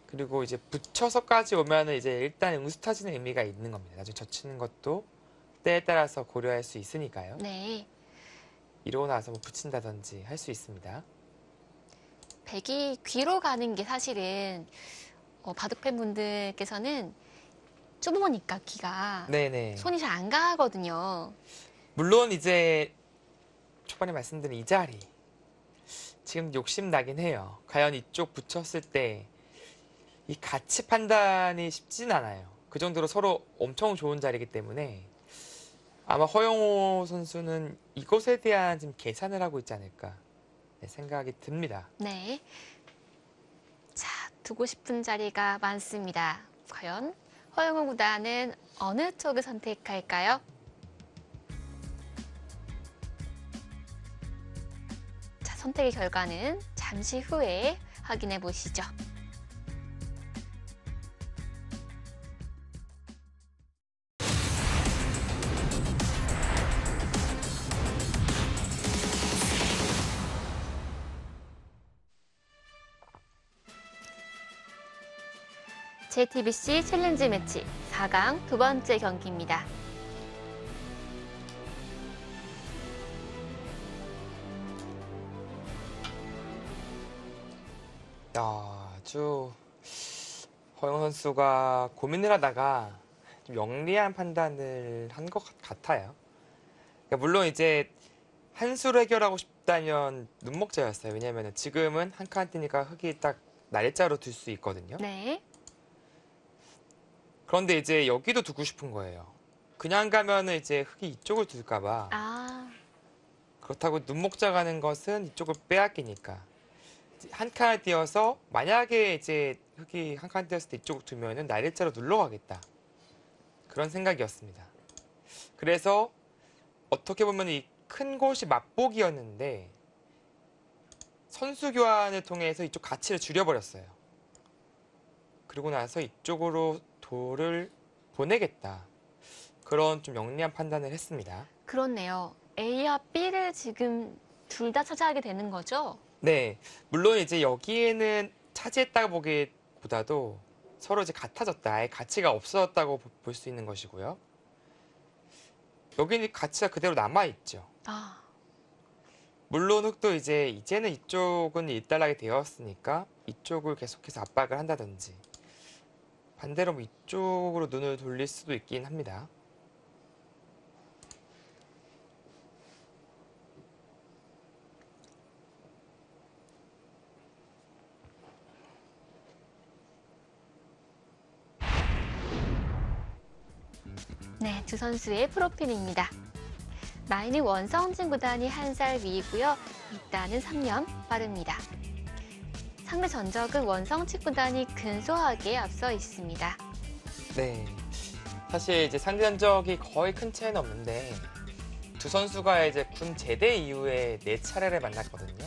S2: 그리고 이제 붙여서까지 오면은 이제 일단 응수 타지는 의미가 있는 겁니다. 나중에 젖히는 것도 때에 따라서 고려할 수 있으니까요.
S1: 네.
S2: 이러고 나서 뭐 붙인다든지 할 수 있습니다.
S1: 백이 귀로 가는 게 사실은 어, 바둑 팬 분들께서는 좁으니까 귀가
S2: 네네.
S1: 손이 잘 안 가거든요.
S2: 물론 이제 초반에 말씀드린 이 자리 지금 욕심 나긴 해요. 과연 이쪽 붙였을 때 이 가치 판단이 쉽진 않아요. 그 정도로 서로 엄청 좋은 자리이기 때문에 아마 허영호 선수는 이것에 대한 지금 계산을 하고 있지 않을까 네, 생각이 듭니다.
S1: 네. 자, 두고 싶은 자리가 많습니다. 과연 허영호 구단은 어느 쪽을 선택할까요? 자, 선택의 결과는 잠시 후에 확인해 보시죠. JTBC 챌린지 매치 4강 두 번째 경기입니다.
S2: 야, 아주 허영 선수가 고민을 하다가 좀 영리한 판단을 한 것 같아요. 그러니까 물론 이제 한 수로 해결하고 싶다면 눈목자였어요. 왜냐하면 지금은 한칸 뜨니까 흙이 딱 날짜로 둘 수 있거든요.
S1: 네.
S2: 그런데 이제 여기도 두고 싶은 거예요. 그냥 가면은 이제 흙이 이쪽을 둘까 봐.
S1: 아,
S2: 그렇다고 눈목자 가는 것은 이쪽을 빼앗기니까 한 칸을 띄어서 만약에 이제 흙이 한 칸 띄었을 때 이쪽을 두면은 날일자로 눌러가겠다 그런 생각이었습니다. 그래서 어떻게 보면 이 큰 곳이 맛보기였는데 선수 교환을 통해서 이쪽 가치를 줄여버렸어요. 그리고 나서 이쪽으로 돌을 보내겠다 그런 좀 영리한 판단을 했습니다.
S1: 그렇네요. A와 B를 지금 둘 다 차지하게 되는 거죠?
S2: 네, 물론 이제 여기에는 차지했다고 보기보다도 서로 이제 같아졌다, 아예 가치가 없어졌다고 볼 수 있는 것이고요. 여기는 가치가 그대로 남아 있죠.
S1: 아,
S2: 물론 흙도 이제 이제는 이쪽은 일단락이 되었으니까 이쪽을 계속해서 압박을 한다든지 반대로 뭐 이쪽으로 눈을 돌릴 수도 있긴 합니다.
S1: 네, 두 선수의 프로필입니다. 나이는 원성진 구단이 한 살 위이고요. 입단은 3년 빠릅니다. 상대 전적은 원성치 구단이 근소하게 앞서 있습니다.
S2: 네. 사실 이제 상대 전적이 거의 큰 차이는 없는데 두 선수가 이제 군 제대 이후에 네 차례를 만났거든요.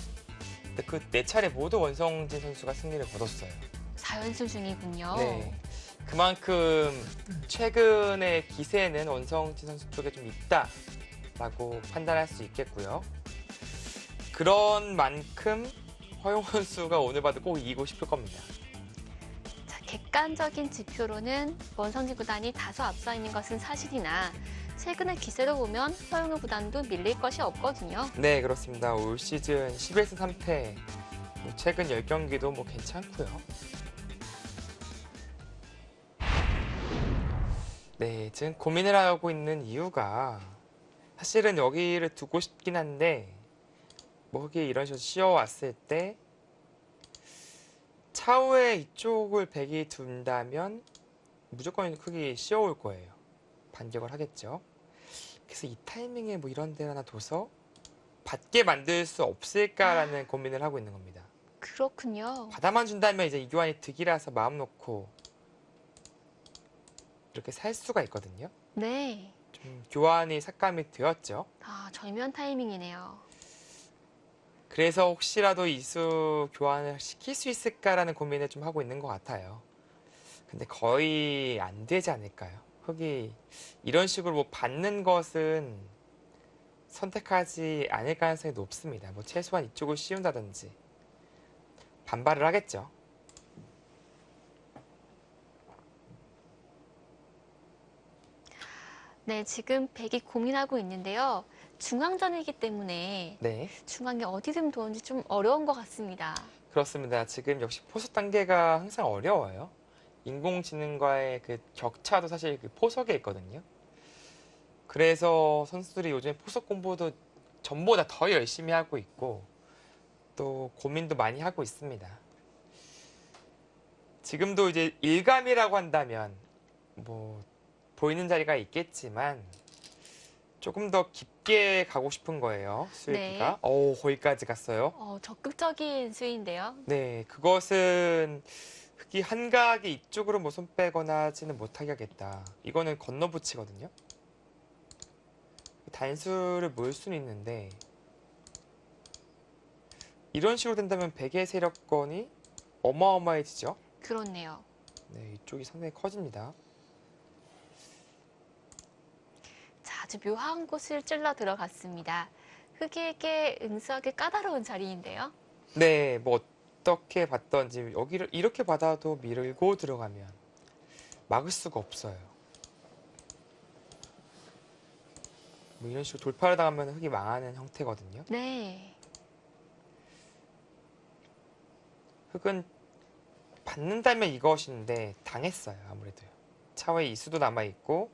S2: 근데 그 네 차례 모두 원성진 선수가 승리를 거뒀어요.
S1: 4연승 중이군요.
S2: 네. 그만큼 최근의 기세는 원성진 선수 쪽에 좀 있다라고 판단할 수 있겠고요. 그런 만큼 허용 선수가 오늘 봐도 꼭 이기고 싶을 겁니다.
S1: 자, 객관적인 지표로는 원성진 구단이 다소 앞서 있는 것은 사실이나 최근의 기세로 보면 허영우 구단도 밀릴 것이 없거든요.
S2: 네, 그렇습니다. 올 시즌 11승 3패. 뭐 최근 10경기도 뭐 괜찮고요. 네, 지금 고민을 하고 있는 이유가 사실은 여기를 두고 싶긴 한데 뭐 흙이 이런 식으로 씌워왔을 때 차후에 이쪽을 백이 둔다면 무조건 흙이 씌워올 거예요. 반격을 하겠죠. 그래서 이 타이밍에 뭐 이런 데 하나 둬서 받게 만들 수 없을까라는 고민을 하고 있는 겁니다.
S1: 그렇군요.
S2: 받아만 준다면 이제 이교환이 득이라서 마음 놓고 이렇게 살 수가 있거든요.
S1: 네.
S2: 좀 교환이 삭감이 되었죠.
S1: 아, 절묘한 타이밍이네요.
S2: 그래서 혹시라도 이수 교환을 시킬 수 있을까라는 고민을 좀 하고 있는 것 같아요. 근데 거의 안 되지 않을까요? 흙이 이런 식으로 뭐 받는 것은 선택하지 않을 가능성이 높습니다. 뭐 최소한 이쪽을 씌운다든지 반발을 하겠죠.
S1: 네, 지금 백이 고민하고 있는데요. 중앙전이기 때문에
S2: 네.
S1: 중앙에 어디든 도는지 좀 어려운 것 같습니다.
S2: 그렇습니다. 지금 역시 포석 단계가 항상 어려워요. 인공지능과의 그 격차도 사실 그 포석에 있거든요. 그래서 선수들이 요즘에 포석 공부도 전보다 더 열심히 하고 있고 또 고민도 많이 하고 있습니다. 지금도 이제 일감이라고 한다면 뭐 보이는 자리가 있겠지만 조금 더 깊 게 가고 싶은 거예요. 수익이가. 오, 거기까지 갔어요.
S1: 어, 적극적인 수인데요.
S2: 네, 그것은 흙이 한가하게 이쪽으로 뭐 손 빼거나 하지는 못하게 하겠다. 이거는 건너붙이거든요. 단수를 모을 수는 있는데 이런 식으로 된다면 백의 세력권이 어마어마해지죠.
S1: 그렇네요.
S2: 네, 이쪽이 상당히 커집니다.
S1: 자, 아주 묘한 곳을 찔러 들어갔습니다. 흑이에게 응수하기 까다로운 자리인데요.
S2: 네, 뭐 어떻게 봤던지 여기를 이렇게 받아도 밀고 들어가면 막을 수가 없어요. 뭐 이런 식으로 돌파를 당하면 흙이 망하는 형태거든요.
S1: 네.
S2: 흙은 받는다면 이것인데 당했어요. 아무래도요. 차후에 이수도 남아 있고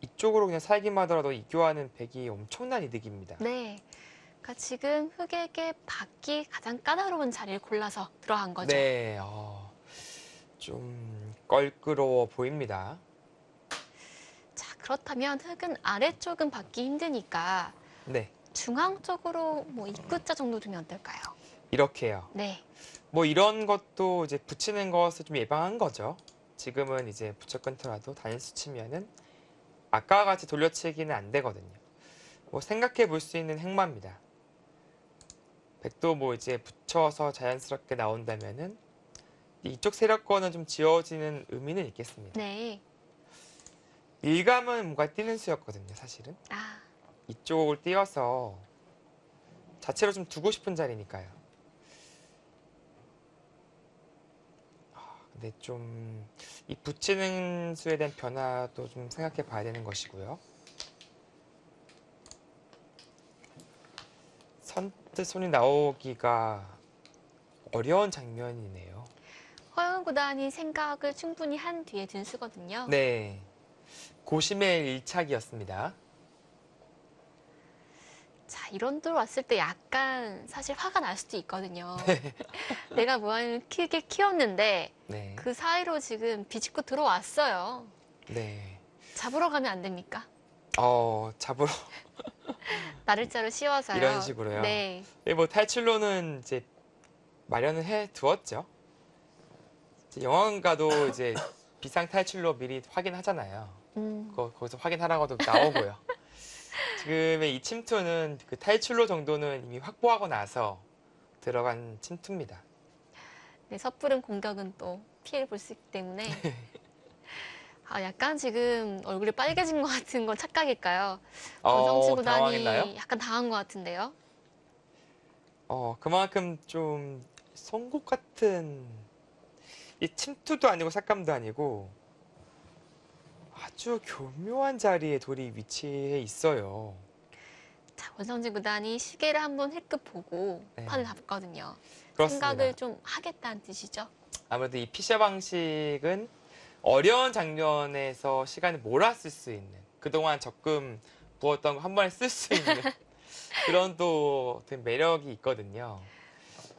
S2: 이쪽으로 그냥 살기만 하더라도 이교환은 백이 엄청난 이득입니다.
S1: 네. 그러니까 지금 흑에게 받기 가장 까다로운 자리를 골라서 들어간 거죠.
S2: 네, 어, 좀 껄끄러워 보입니다.
S1: 자, 그렇다면 흑은 아래쪽은 받기 힘드니까
S2: 네,
S1: 중앙 쪽으로 뭐 입구자 정도 두면 어떨까요?
S2: 이렇게요.
S1: 네.
S2: 뭐 이런 것도 이제 붙이는 것을 좀 예방한 거죠. 지금은 이제 붙여 끊더라도 단수 치면은 아까와 같이 돌려치기는 안 되거든요. 뭐 생각해 볼 수 있는 행마입니다. 백도 뭐 이제 붙여서 자연스럽게 나온다면은 이쪽 세력권은 좀 지워지는 의미는 있겠습니다.
S1: 네.
S2: 일감은 뭔가 뛰는 수였거든요, 사실은.
S1: 아,
S2: 이쪽을 띄어서 자체로 좀 두고 싶은 자리니까요. 근데 좀 이 붙이는 수에 대한 변화도 좀 생각해 봐야 되는 것이고요. 선뜻 손이 나오기가 어려운 장면이네요.
S1: 허영 구단이 생각을 충분히 한 뒤에 든 수거든요.
S2: 네. 고심의 일착이었습니다.
S1: 자, 이런 들 왔을 때 약간 사실 화가 날 수도 있거든요. 내가 뭐하는 크게 키웠는데
S2: 네.
S1: 그 사이로 지금 비집고 들어왔어요.
S2: 네.
S1: 잡으러 가면 안 됩니까?
S2: 어, 잡으러
S1: 나를자로 씌워서요.
S2: 이런 식으로요?
S1: 네.
S2: 예, 뭐 탈출로는 이제 마련을 해 두었죠. 이제 영화관가도 이제 비상 탈출로 미리 확인하잖아요.
S1: 음,
S2: 거, 거기서 확인하라고도 나오고요. 지금의 이 침투는 그 탈출로 정도는 이미 확보하고 나서 들어간 침투입니다.
S1: 네, 섣부른 공격은 또 피해를 볼 수 있기 때문에. 아, 약간 지금 얼굴이 빨개진 것 같은 건 착각일까요? 권성치
S2: 어,
S1: 구단이
S2: 당황했나요?
S1: 약간 당한 것 같은데요.
S2: 어, 그만큼 좀 송곳 같은 이 침투도 아니고 삭감도 아니고 아주 교묘한 자리에 돌이 위치해 있어요.
S1: 자, 원성진 구단이 시계를 한번 힐끗 보고
S2: 네.
S1: 판을 잡거든요.
S2: 그렇습니다.
S1: 생각을 좀 하겠다는 뜻이죠.
S2: 아무래도 이 피셔 방식은 어려운 장면에서 시간을 몰아쓸 수 있는 그동안 적금 부었던 거 한 번에 쓸 수 있는 그런 또 매력이 있거든요.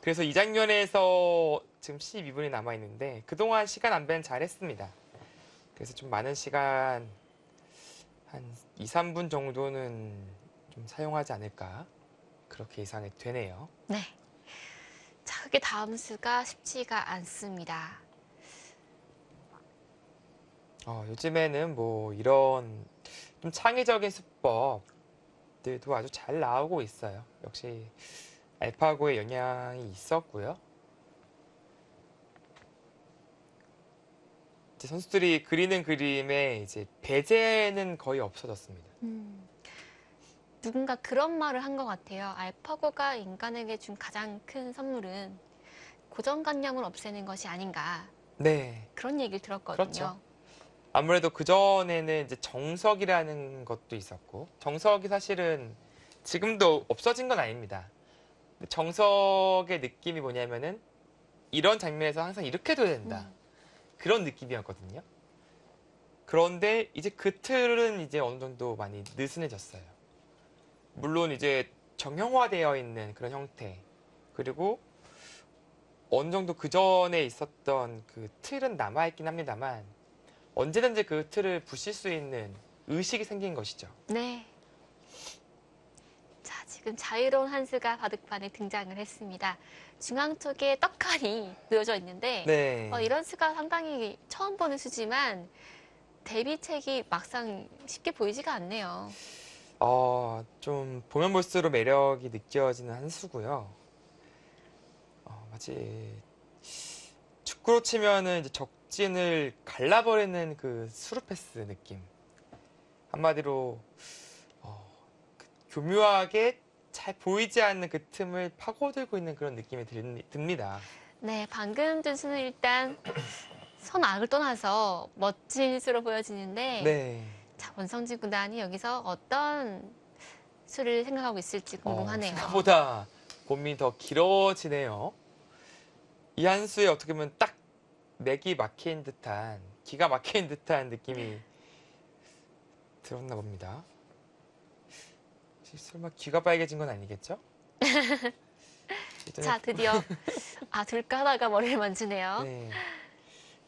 S2: 그래서 이 장면에서 지금 12분이 남아 있는데 그동안 시간 안배는 잘했습니다. 그래서 좀 많은 시간 한 2, 3분 정도는 좀 사용하지 않을까 그렇게 예상이 되네요.
S1: 네. 자, 그게 다음 수가 쉽지가 않습니다.
S2: 어, 요즘에는 뭐 이런 좀 창의적인 수법들도 아주 잘 나오고 있어요. 역시 알파고의 영향이 있었고요. 이제 선수들이 그리는 그림에 이제 배제는 거의 없어졌습니다.
S1: 음, 누군가 그런 말을 한 것 같아요. 알파고가 인간에게 준 가장 큰 선물은 고정관념을 없애는 것이 아닌가.
S2: 네.
S1: 그런 얘기를 들었거든요.
S2: 그렇죠. 아무래도 그 전에는 이제 정석이라는 것도 있었고 정석이 사실은 지금도 없어진 건 아닙니다. 정석의 느낌이 뭐냐면은 이런 장면에서 항상 이렇게 돼야 된다.
S1: 음.
S2: 그런 느낌이었거든요. 그런데 이제 그 틀은 이제 어느 정도 많이 느슨해졌어요. 물론 이제 정형화되어 있는 그런 형태 그리고 어느 정도 그 전에 있었던 그 틀은 남아있긴 합니다만 언제든지 그 틀을 부실 수 있는 의식이 생긴 것이죠.
S1: 네. 자, 지금 자유로운 한수가 바둑판에 등장을 했습니다. 중앙 쪽에 떡칼이 놓여져 있는데
S2: 네.
S1: 어, 이런 수가 상당히 처음 보는 수지만 데뷔책이 막상 쉽게 보이지가 않네요.
S2: 어, 좀 보면 볼수록 매력이 느껴지는 한 수고요. 어, 마치 축구로 치면은 이제 적진을 갈라버리는 그 수루 패스 느낌. 한마디로 어, 그 교묘하게 잘 보이지 않는 그 틈을 파고들고 있는 그런 느낌이 들- 듭니다.
S1: 네, 방금 준수는 일단 선악을 떠나서 멋진 수로 보여지는데
S2: 네.
S1: 자, 원성지 구단이 여기서 어떤 수를 생각하고 있을지 궁금하네요.
S2: 어, 생각보다 고민이 더 길어지네요. 이 한 수에 어떻게 보면 딱 맥이 막힌 듯한 기가 막힌 듯한 느낌이 들었나 봅니다. 설마 귀가 빨개진 건 아니겠죠? 예전에,
S1: 자, 드디어 아, 둘까 하다가 머리를 만지네요.
S2: 네.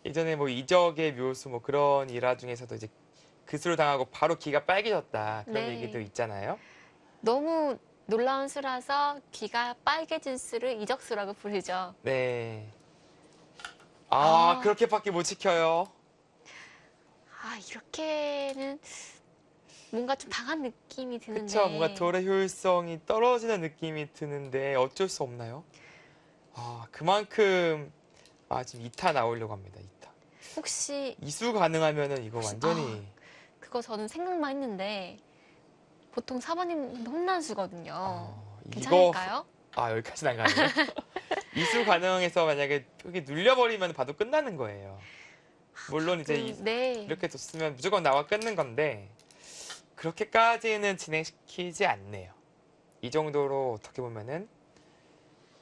S2: 예전에 뭐 이적의 묘수 뭐 그런 일화 중에서도 이제 그수를 당하고 바로 귀가 빨개졌다 그런
S1: 네.
S2: 얘기도 있잖아요.
S1: 너무 놀라운 수라서 귀가 빨개진 수를 이적수라고 부르죠.
S2: 네. 아,
S1: 아.
S2: 그렇게밖에 못 지켜요.
S1: 아, 이렇게는 뭔가 좀 당한 느낌이 드는데.
S2: 그쵸? 뭔가 돌의 효율성이 떨어지는 느낌이 드는데 어쩔 수 없나요? 아, 그만큼 아, 지금 2타 나오려고 합니다. 2타.
S1: 혹시
S2: 이수 가능하면은 이거
S1: 혹시-
S2: 완전히
S1: 그거 저는 생각만 했는데 보통 사모님 혼난 수거든요.
S2: 어, 이거
S1: 괜찮을까요?
S2: 아, 여기까지 는 안 가네요. 이수 가능해서 만약에 여기 눌려버리면 봐도 끝나는 거예요. 물론 이제 이-
S1: 음, 네.
S2: 이렇게 뒀으면 무조건 나와 끊는 건데 그렇게까지는 진행시키지 않네요. 이 정도로 어떻게 보면은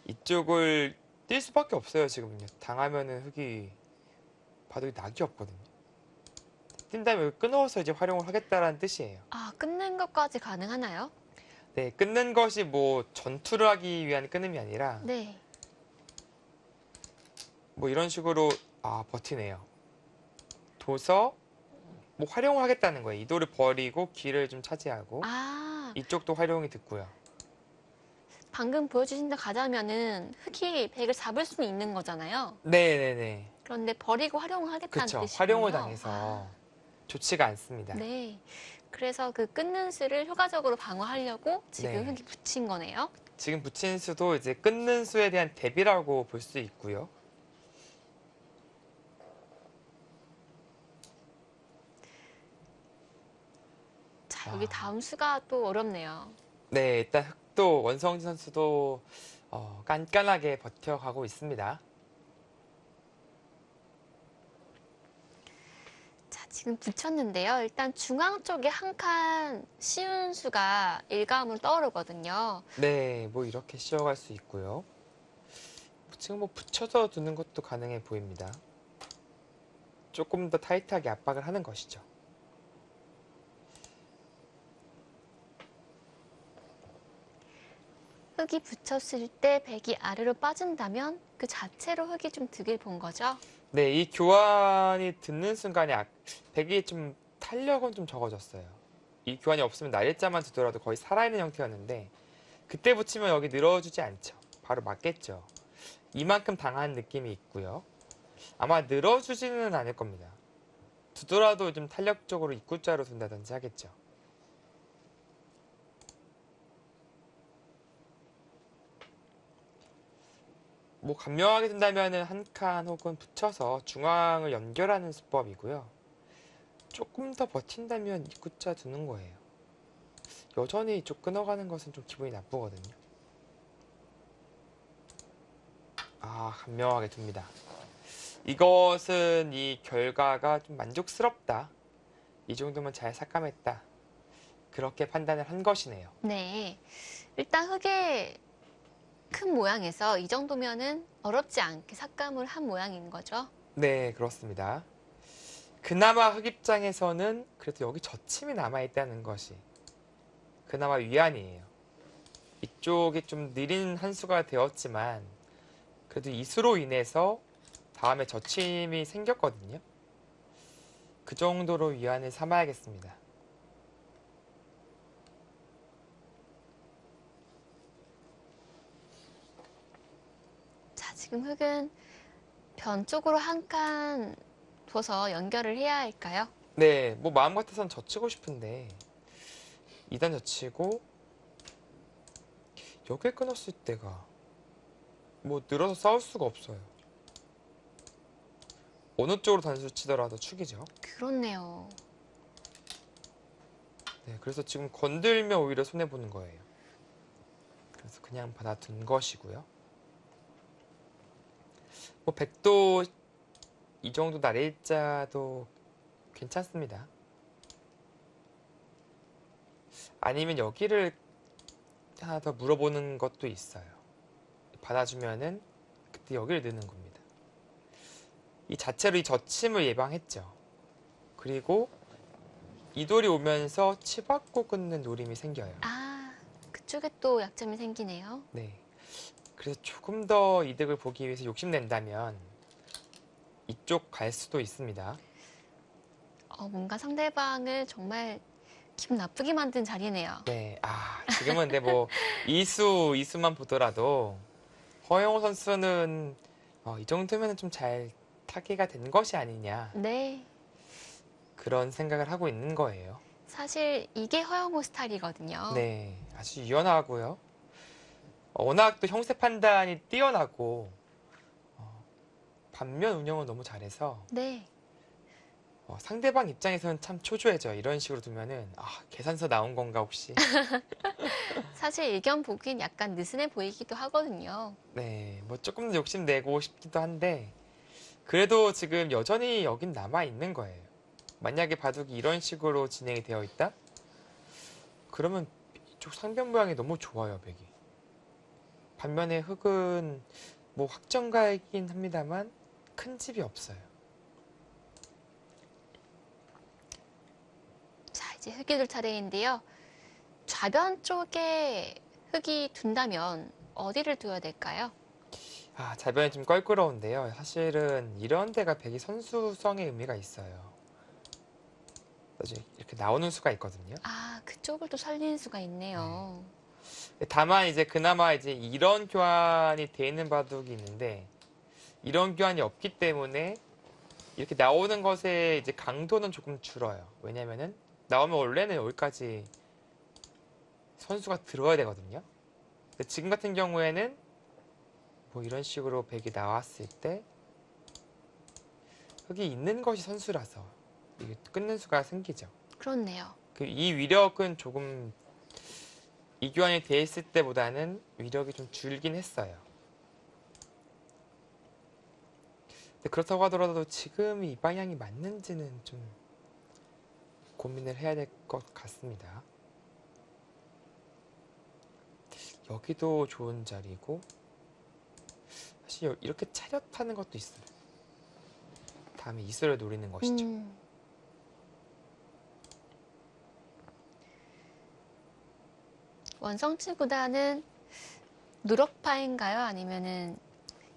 S2: 이쪽을 뛸 수밖에 없어요 지금은요. 당하면은 흙이 바둑이 낙이 없거든요. 뛴 다음에 여기 끊어서 이제 활용을 하겠다라는 뜻이에요.
S1: 아, 끝낸 것까지 가능하나요?
S2: 네, 끊는 것이 뭐 전투를 하기 위한 끊음이 아니라
S1: 네.
S2: 뭐 이런 식으로 아 버티네요. 둬서 뭐 활용을 하겠다는 거예요. 이도를 버리고 귀를 좀 차지하고
S1: 아,
S2: 이쪽도 활용이 됐고요.
S1: 방금 보여주신 데 가자면은 흙이 백을 잡을 수는 있는 거잖아요.
S2: 네네네.
S1: 그런데 버리고 활용을 하겠다는
S2: 그렇죠.
S1: 뜻이군요.
S2: 활용을 당해서
S1: 아,
S2: 좋지가 않습니다.
S1: 네. 그래서 그 끊는 수를 효과적으로 방어하려고 지금
S2: 네.
S1: 흙이 붙인 거네요.
S2: 지금 붙인 수도 이제 끊는 수에 대한 대비라고 볼 수 있고요.
S1: 자, 여기
S2: 아.
S1: 다음 수가 또 어렵네요.
S2: 네, 일단 흑도 원성진 선수도 어, 깐깐하게 버텨가고 있습니다.
S1: 자, 지금 붙였는데요. 일단 중앙 쪽에 한 칸 쉬운 수가 일감으로 떠오르거든요.
S2: 네, 뭐 이렇게 씌워갈 수 있고요. 지금 뭐 붙여서 두는 것도 가능해 보입니다. 조금 더 타이트하게 압박을 하는 것이죠.
S1: 흙이 붙였을 때 백이 아래로 빠진다면 그 자체로 흙이 좀 득을 본 거죠.
S2: 네, 이 교환이 듣는 순간에 아- 백이 좀 탄력은 좀 적어졌어요. 이 교환이 없으면 날일자만 두더라도 거의 살아있는 형태였는데 그때 붙이면 여기 늘어주지 않죠. 바로 맞겠죠. 이만큼 당한 느낌이 있고요. 아마 늘어주지는 않을 겁니다. 두더라도 좀 탄력적으로 입구자로 둔다든지 하겠죠. 뭐 간명하게 된다면은 한 칸 혹은 붙여서 중앙을 연결하는 수법이고요. 조금 더 버틴다면 입구자 두는 거예요. 여전히 이쪽 끊어가는 것은 좀 기분이 나쁘거든요. 아, 간명하게 둡니다. 이것은 이 결과가 좀 만족스럽다. 이 정도면 잘 삭감했다. 그렇게 판단을 한 것이네요.
S1: 네. 일단 흙의 큰 모양에서 이 정도면은 어렵지 않게 삭감을 한 모양인 거죠.
S2: 네, 그렇습니다. 그나마 흑 입장에서는 그래도 여기 젖힘이 남아있다는 것이 그나마 위안이에요. 이쪽이 좀 느린 한 수가 되었지만 그래도 이 수로 인해서 다음에 젖힘이 생겼거든요. 그 정도로 위안을 삼아야겠습니다.
S1: 자, 지금 흙은 변 쪽으로 한 칸 둬서 연결을 해야 할까요?
S2: 네, 뭐 마음 같아선 젖히고 싶은데 2단 젖히고 여길 끊었을 때가 뭐 늘어서 싸울 수가 없어요. 어느 쪽으로 단수 치더라도 축이죠.
S1: 그렇네요.
S2: 네, 그래서 지금 건들면 오히려 손해 보는 거예요. 그래서 그냥 받아둔 것이고요. 뭐 백도 이 정도 날일자도 괜찮습니다. 아니면 여기를 하나 더 물어보는 것도 있어요. 받아주면은 그때 여기를 넣는 겁니다. 이 자체로 이 젖힘을 예방했죠. 그리고 이 돌이 오면서 치받고 끊는 노림이 생겨요.
S1: 아, 그쪽에 또 약점이 생기네요.
S2: 네. 그래서 조금 더 이득을 보기 위해서 욕심낸다면 이쪽 갈 수도 있습니다.
S1: 어, 뭔가 상대방을 정말 기분 나쁘게 만든 자리네요.
S2: 네. 아, 지금은 근데 뭐 이수, 이수만 보더라도 허영호 선수는 어, 이 정도면 좀 잘 타개가 된 것이 아니냐
S1: 네.
S2: 그런 생각을 하고 있는 거예요.
S1: 사실 이게 허영호 스타일이거든요.
S2: 네, 아주 유연하고요. 어, 워낙 또 형세 판단이 뛰어나고 어, 반면 운영을 너무 잘해서
S1: 네.
S2: 어, 상대방 입장에서는 참 초조해져. 이런 식으로 두면은 아, 계산서 나온 건가 혹시?
S1: 사실 일견 보기엔 약간 느슨해 보이기도 하거든요.
S2: 네, 뭐 조금 더 욕심 내고 싶기도 한데 그래도 지금 여전히 여긴 남아 있는 거예요. 만약에 바둑이 이런 식으로 진행이 되어 있다? 그러면 이쪽 상변 모양이 너무 좋아요, 백이. 반면에 흑은 뭐 확정가이긴 합니다만 큰 집이 없어요.
S1: 자, 이제 흙이 둘 차례인데요. 좌변 쪽에 흙이 둔다면 어디를 두어야 될까요?
S2: 아, 자변이 좀 껄끄러운데요. 사실은 이런 데가 백이 선수성의 의미가 있어요. 이렇게 나오는 수가 있거든요.
S1: 아, 그쪽을 또 살리는 수가 있네요.
S2: 다만 이제 그나마 이제 이런 교환이 돼 있는 바둑이 있는데 이런 교환이 없기 때문에 이렇게 나오는 것의 이제 강도는 조금 줄어요. 왜냐면은 나오면 원래는 여기까지 선수가 들어야 되거든요. 근데 지금 같은 경우에는 뭐 이런 식으로 백이 나왔을 때 흙이 있는 것이 선수라서 이게 끊는 수가 생기죠.
S1: 그렇네요.
S2: 그 이 위력은 조금 이 교환이 돼 있을 때보다는 위력이 좀 줄긴 했어요. 그렇다고 하더라도 지금 이 방향이 맞는지는 좀 고민을 해야 될 것 같습니다. 여기도 좋은 자리고 사실 여- 이렇게 차렷하는 것도 있어요. 감히 이수를 노리는 것이죠.
S1: 음. 원성치 구단은 누럭파인가요? 아니면은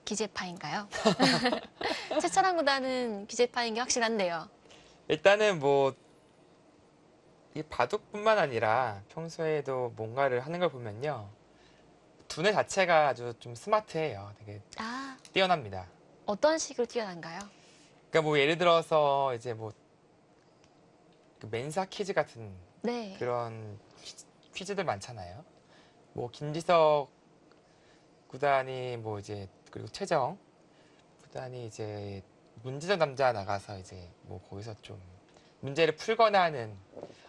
S1: 기재파인가요? 최철한 구단은 기재파인 게 확실한데요.
S2: 일단은 뭐, 이 바둑뿐만 아니라 평소에도 뭔가를 하는 걸 보면요. 두뇌 자체가 아주 좀 스마트해요. 되게
S1: 아,
S2: 뛰어납니다.
S1: 어떤 식으로 뛰어난가요?
S2: 그러니까 뭐 예를 들어서 이제 뭐그 맨사 퀴즈 같은
S1: 네.
S2: 그런 퀴즈- 퀴즈들 많잖아요. 뭐 김지석 구단이 뭐 이제 그리고 최정 구단이 이제 문제적 남자 나가서 이제 뭐 거기서 좀 문제를 풀거나 하는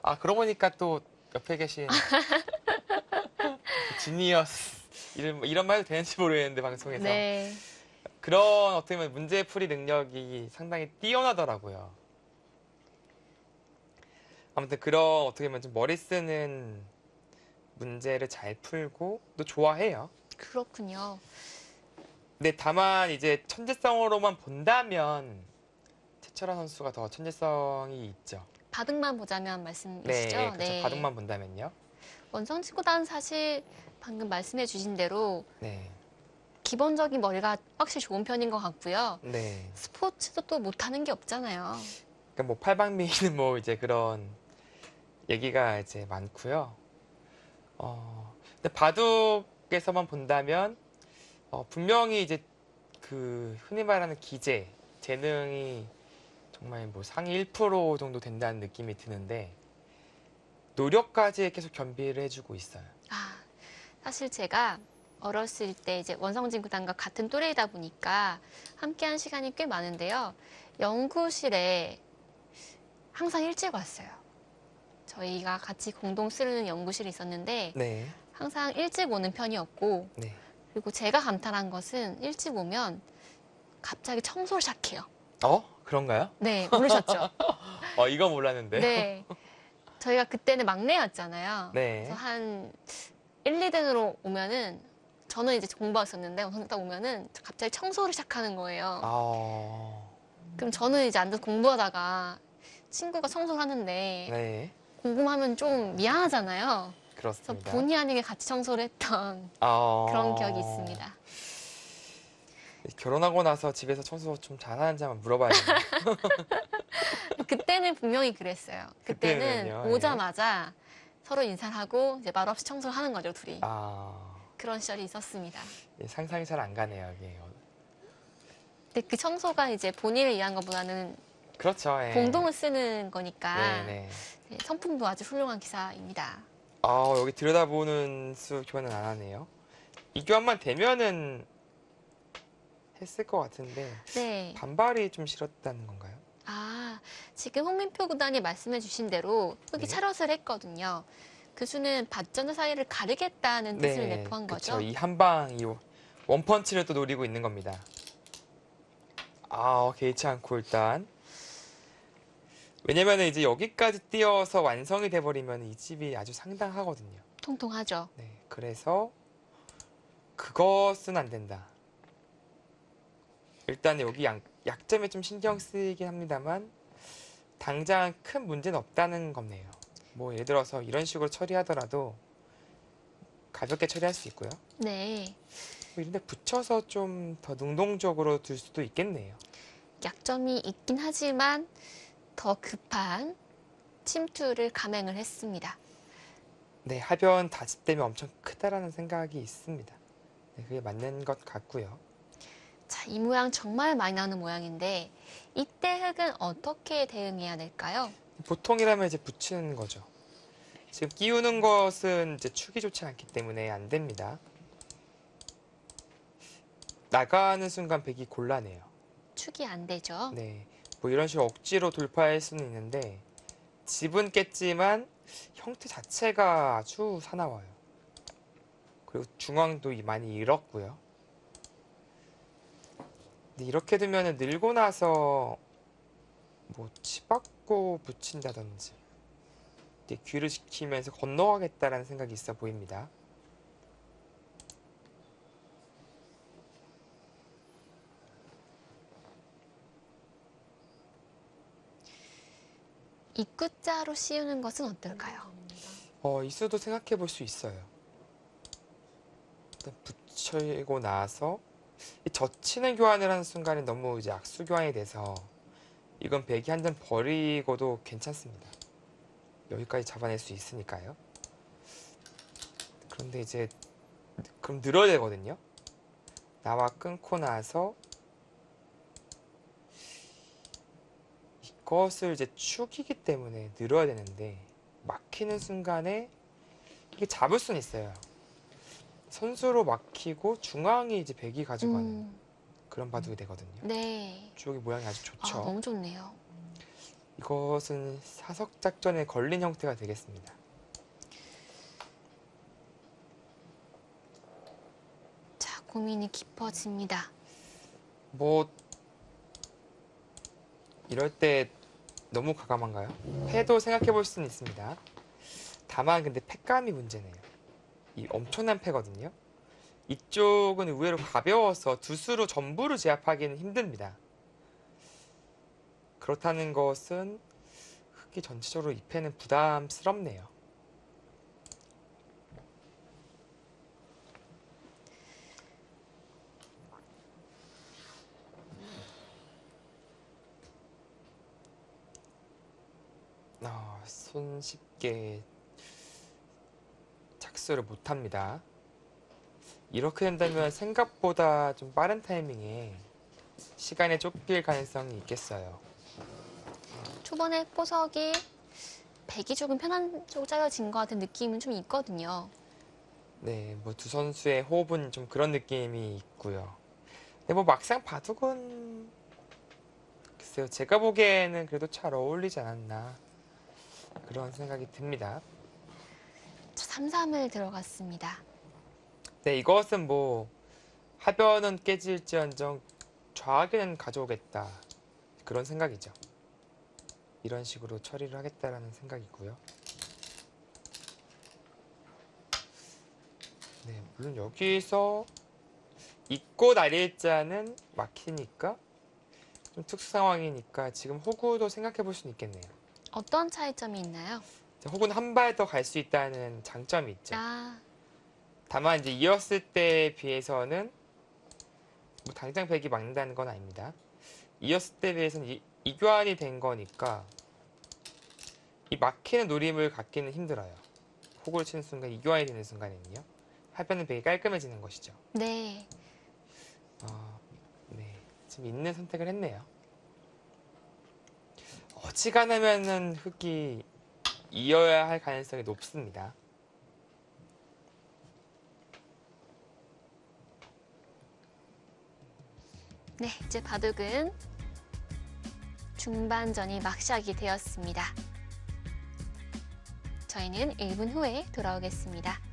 S2: 아 그러고 보니까 또 옆에 계신 지니어스 이런 이런 말도 되는지 모르겠는데 방송에서
S1: 네.
S2: 그런 어떻게 보면 문제 풀이 능력이 상당히 뛰어나더라고요. 아무튼 그런 어떻게 보면 좀 머리 쓰는 문제를 잘 풀고 또 좋아해요.
S1: 그렇군요.
S2: 근데 다만 이제 천재성으로만 본다면 최철아 선수가 더 천재성이 있죠.
S1: 바둑만 보자면
S2: 네,
S1: 말씀이시죠?
S2: 그렇죠. 바둑만 본다면요.
S1: 원성치 구단 사실 방금 말씀해 주신 대로
S2: 네,
S1: 기본적인 머리가 확실히 좋은 편인 것 같고요.
S2: 네.
S1: 스포츠도 또 못하는 게 없잖아요.
S2: 그러니까 뭐 팔방미는 뭐 이제 그런 얘기가 이제 많고요. 어, 근데 바둑에서만 본다면 어, 분명히 이제 그 흔히 말하는 기재 재능이 정말 뭐 상위 1% 정도 된다는 느낌이 드는데 노력까지 계속 겸비를 해주고 있어요.
S1: 아, 사실 제가 어렸을 때 이제 원성진 구단과 같은 또래이다 보니까 함께한 시간이 꽤 많은데요. 연구실에 항상 일찍 왔어요. 저희가 같이 공동 쓰는 연구실이 있었는데
S2: 네,
S1: 항상 일찍 오는 편이었고
S2: 네.
S1: 그리고 제가 감탄한 것은 일찍 오면 갑자기 청소를 시작해요.
S2: 어 그런가요?
S1: 네, 모르셨죠?
S2: 어 이거 몰랐는데.
S1: 네. 저희가 그때는 막내였잖아요.
S2: 네.
S1: 그래서 한 1, 2등으로 오면은 저는 이제 공부하고 있었는데 원성 딱 오면은 갑자기 청소를 시작하는 거예요.
S2: 아,
S1: 그럼 저는 이제 앉아서 공부하다가 친구가 청소를 하는데
S2: 네,
S1: 궁금하면 좀 미안하잖아요. 그래서
S2: 그렇습니다.
S1: 본의 아니게 같이 청소를 했던
S2: 아.
S1: 그런 기억이 있습니다.
S2: 결혼하고 나서 집에서 청소 좀 잘하는지 한번 물어봐야겠네요.
S1: 그때는 분명히 그랬어요. 그때는
S2: 그때는요, 예.
S1: 오자마자 서로 인사를 하고 이제 말없이 청소를 하는 거죠, 둘이.
S2: 아,
S1: 그런 시절이 있었습니다.
S2: 예, 상상이 잘 안 가네요, 이게.
S1: 근데 그 청소가 이제 본인을 위한 것보다는
S2: 그렇죠. 예.
S1: 공동을 쓰는 거니까
S2: 네, 네.
S1: 네, 성품도 아주 훌륭한 기사입니다.
S2: 아, 여기 들여다보는 수 교환은 안 하네요. 이 교환만 되면은 했을 것 같은데
S1: 네.
S2: 반발이 좀 싫었다는 건가요?
S1: 아, 지금 홍민표 구단이 말씀해 주신 대로 흑이
S2: 네.
S1: 차렷을 했거든요. 그 수는 밭전자 사이를 가르겠다는 뜻을 내포한 거죠.
S2: 네. 이 한방 이 원펀치를 또 노리고 있는 겁니다. 아, 개의치 않고 일단 왜냐면 이제 여기까지 뛰어서 완성이 돼버리면 이 집이 아주 상당하거든요.
S1: 통통하죠.
S2: 네, 그래서 그것은 안 된다. 일단 여기 양- 약점에 좀 신경 쓰이긴 합니다만 당장 큰 문제는 없다는 겁네요. 뭐 예를 들어서 이런 식으로 처리하더라도 가볍게 처리할 수 있고요.
S1: 네.
S2: 뭐 이런데 붙여서 좀 더 능동적으로 둘 수도 있겠네요.
S1: 약점이 있긴 하지만 더 급한 침투를 감행을 했습니다.
S2: 네, 하변 다집됨이 엄청 크다라는 생각이 있습니다. 네, 그게 맞는 것 같고요.
S1: 자, 이 모양 정말 많이 나오는 모양인데 이때 흙은 어떻게 대응해야 될까요?
S2: 보통이라면 이제 붙이는 거죠. 지금 끼우는 것은 이제 축이 좋지 않기 때문에 안 됩니다. 나가는 순간 백이 곤란해요.
S1: 축이 안 되죠.
S2: 네. 뭐 이런 식으로 억지로 돌파할 수는 있는데 집은 깼지만 형태 자체가 아주 사나워요. 그리고 중앙도 이- 많이 잃었고요. 근데 이렇게 두면 늘고 나서 뭐 치받고 붙인다든지 귀를 시키면서 건너가겠다라는 생각이 있어 보입니다.
S1: 입구자로 씌우는 것은 어떨까요?
S2: 어, 이수도 생각해 볼 수 있어요. 일단 붙이고 나서 이 젖히는 교환을 하는 순간에 너무 이제 악수 교환이 돼서 이건 배기 한 점 버리고도 괜찮습니다. 여기까지 잡아낼 수 있으니까요. 그런데 이제 그럼 늘어야 되거든요. 나와 끊고 나서 이것을 이제 축이기 때문에 늘어야 되는데 막히는 순간에 이게 잡을 수는 있어요. 선수로 막히고 중앙이 이제 백이 가져가는
S1: 음,
S2: 그런 바둑이 되거든요.
S1: 네.
S2: 주옥이 모양이 아주
S1: 아,
S2: 좋죠.
S1: 너무 좋네요.
S2: 이것은 사석 작전에 걸린 형태가 되겠습니다.
S1: 자, 고민이 깊어집니다.
S2: 뭐 이럴 때 너무 과감한가요? 패도 생각해 볼 수는 있습니다. 다만 근데 패감이 문제네요. 이 엄청난 패거든요. 이쪽은 의외로 가벼워서 두 수로 전부를 제압하기는 힘듭니다. 그렇다는 것은 흑이 전체적으로 이 패는 부담스럽네요. 아, 손쉽게 착수를 못합니다. 이렇게 된다면 생각보다 좀 빠른 타이밍에 시간에 쫓길 가능성이 있겠어요.
S1: 초반에 보석이 백이 조금 편한 쪽으로 짜여진 것 같은 느낌은 좀 있거든요.
S2: 네, 뭐 두 선수의 호흡은 좀 그런 느낌이 있고요. 근데 뭐 막상 바둑은 글쎄요, 제가 보기에는 그래도 잘 어울리지 않았나 그런 생각이 듭니다.
S1: 자, 3, 3을 들어갔습니다.
S2: 네, 이것은 뭐 하변은 깨질지언정 좌악에는 가져오겠다 그런 생각이죠. 이런 식으로 처리를 하겠다라는 생각이고요. 네, 물론 여기서 있고 날일자는 막히니까 좀 특수 상황이니까 지금 호구도 생각해 볼 수는 있겠네요.
S1: 어떤 차이점이 있나요?
S2: 호구는 한발 더 갈 수 있다는 장점이 있죠.
S1: 아,
S2: 다만 이제 이었을 때에 비해서는 뭐 당장 백이 막는다는 건 아닙니다. 이었을 때에 비해서는 이, 이교환이 된 거니까 이 막히는 노림을 갖기는 힘들어요. 호구를 치는 순간 이교환이 되는 순간에는요. 하변은 백이 깔끔해지는 것이죠.
S1: 네.
S2: 어, 네, 지금 있는 선택을 했네요. 어지간하면은 흑이 이어야 할 가능성이 높습니다.
S1: 네, 이제 바둑은 중반전이 막 시작이 되었습니다. 저희는 1분 후에 돌아오겠습니다.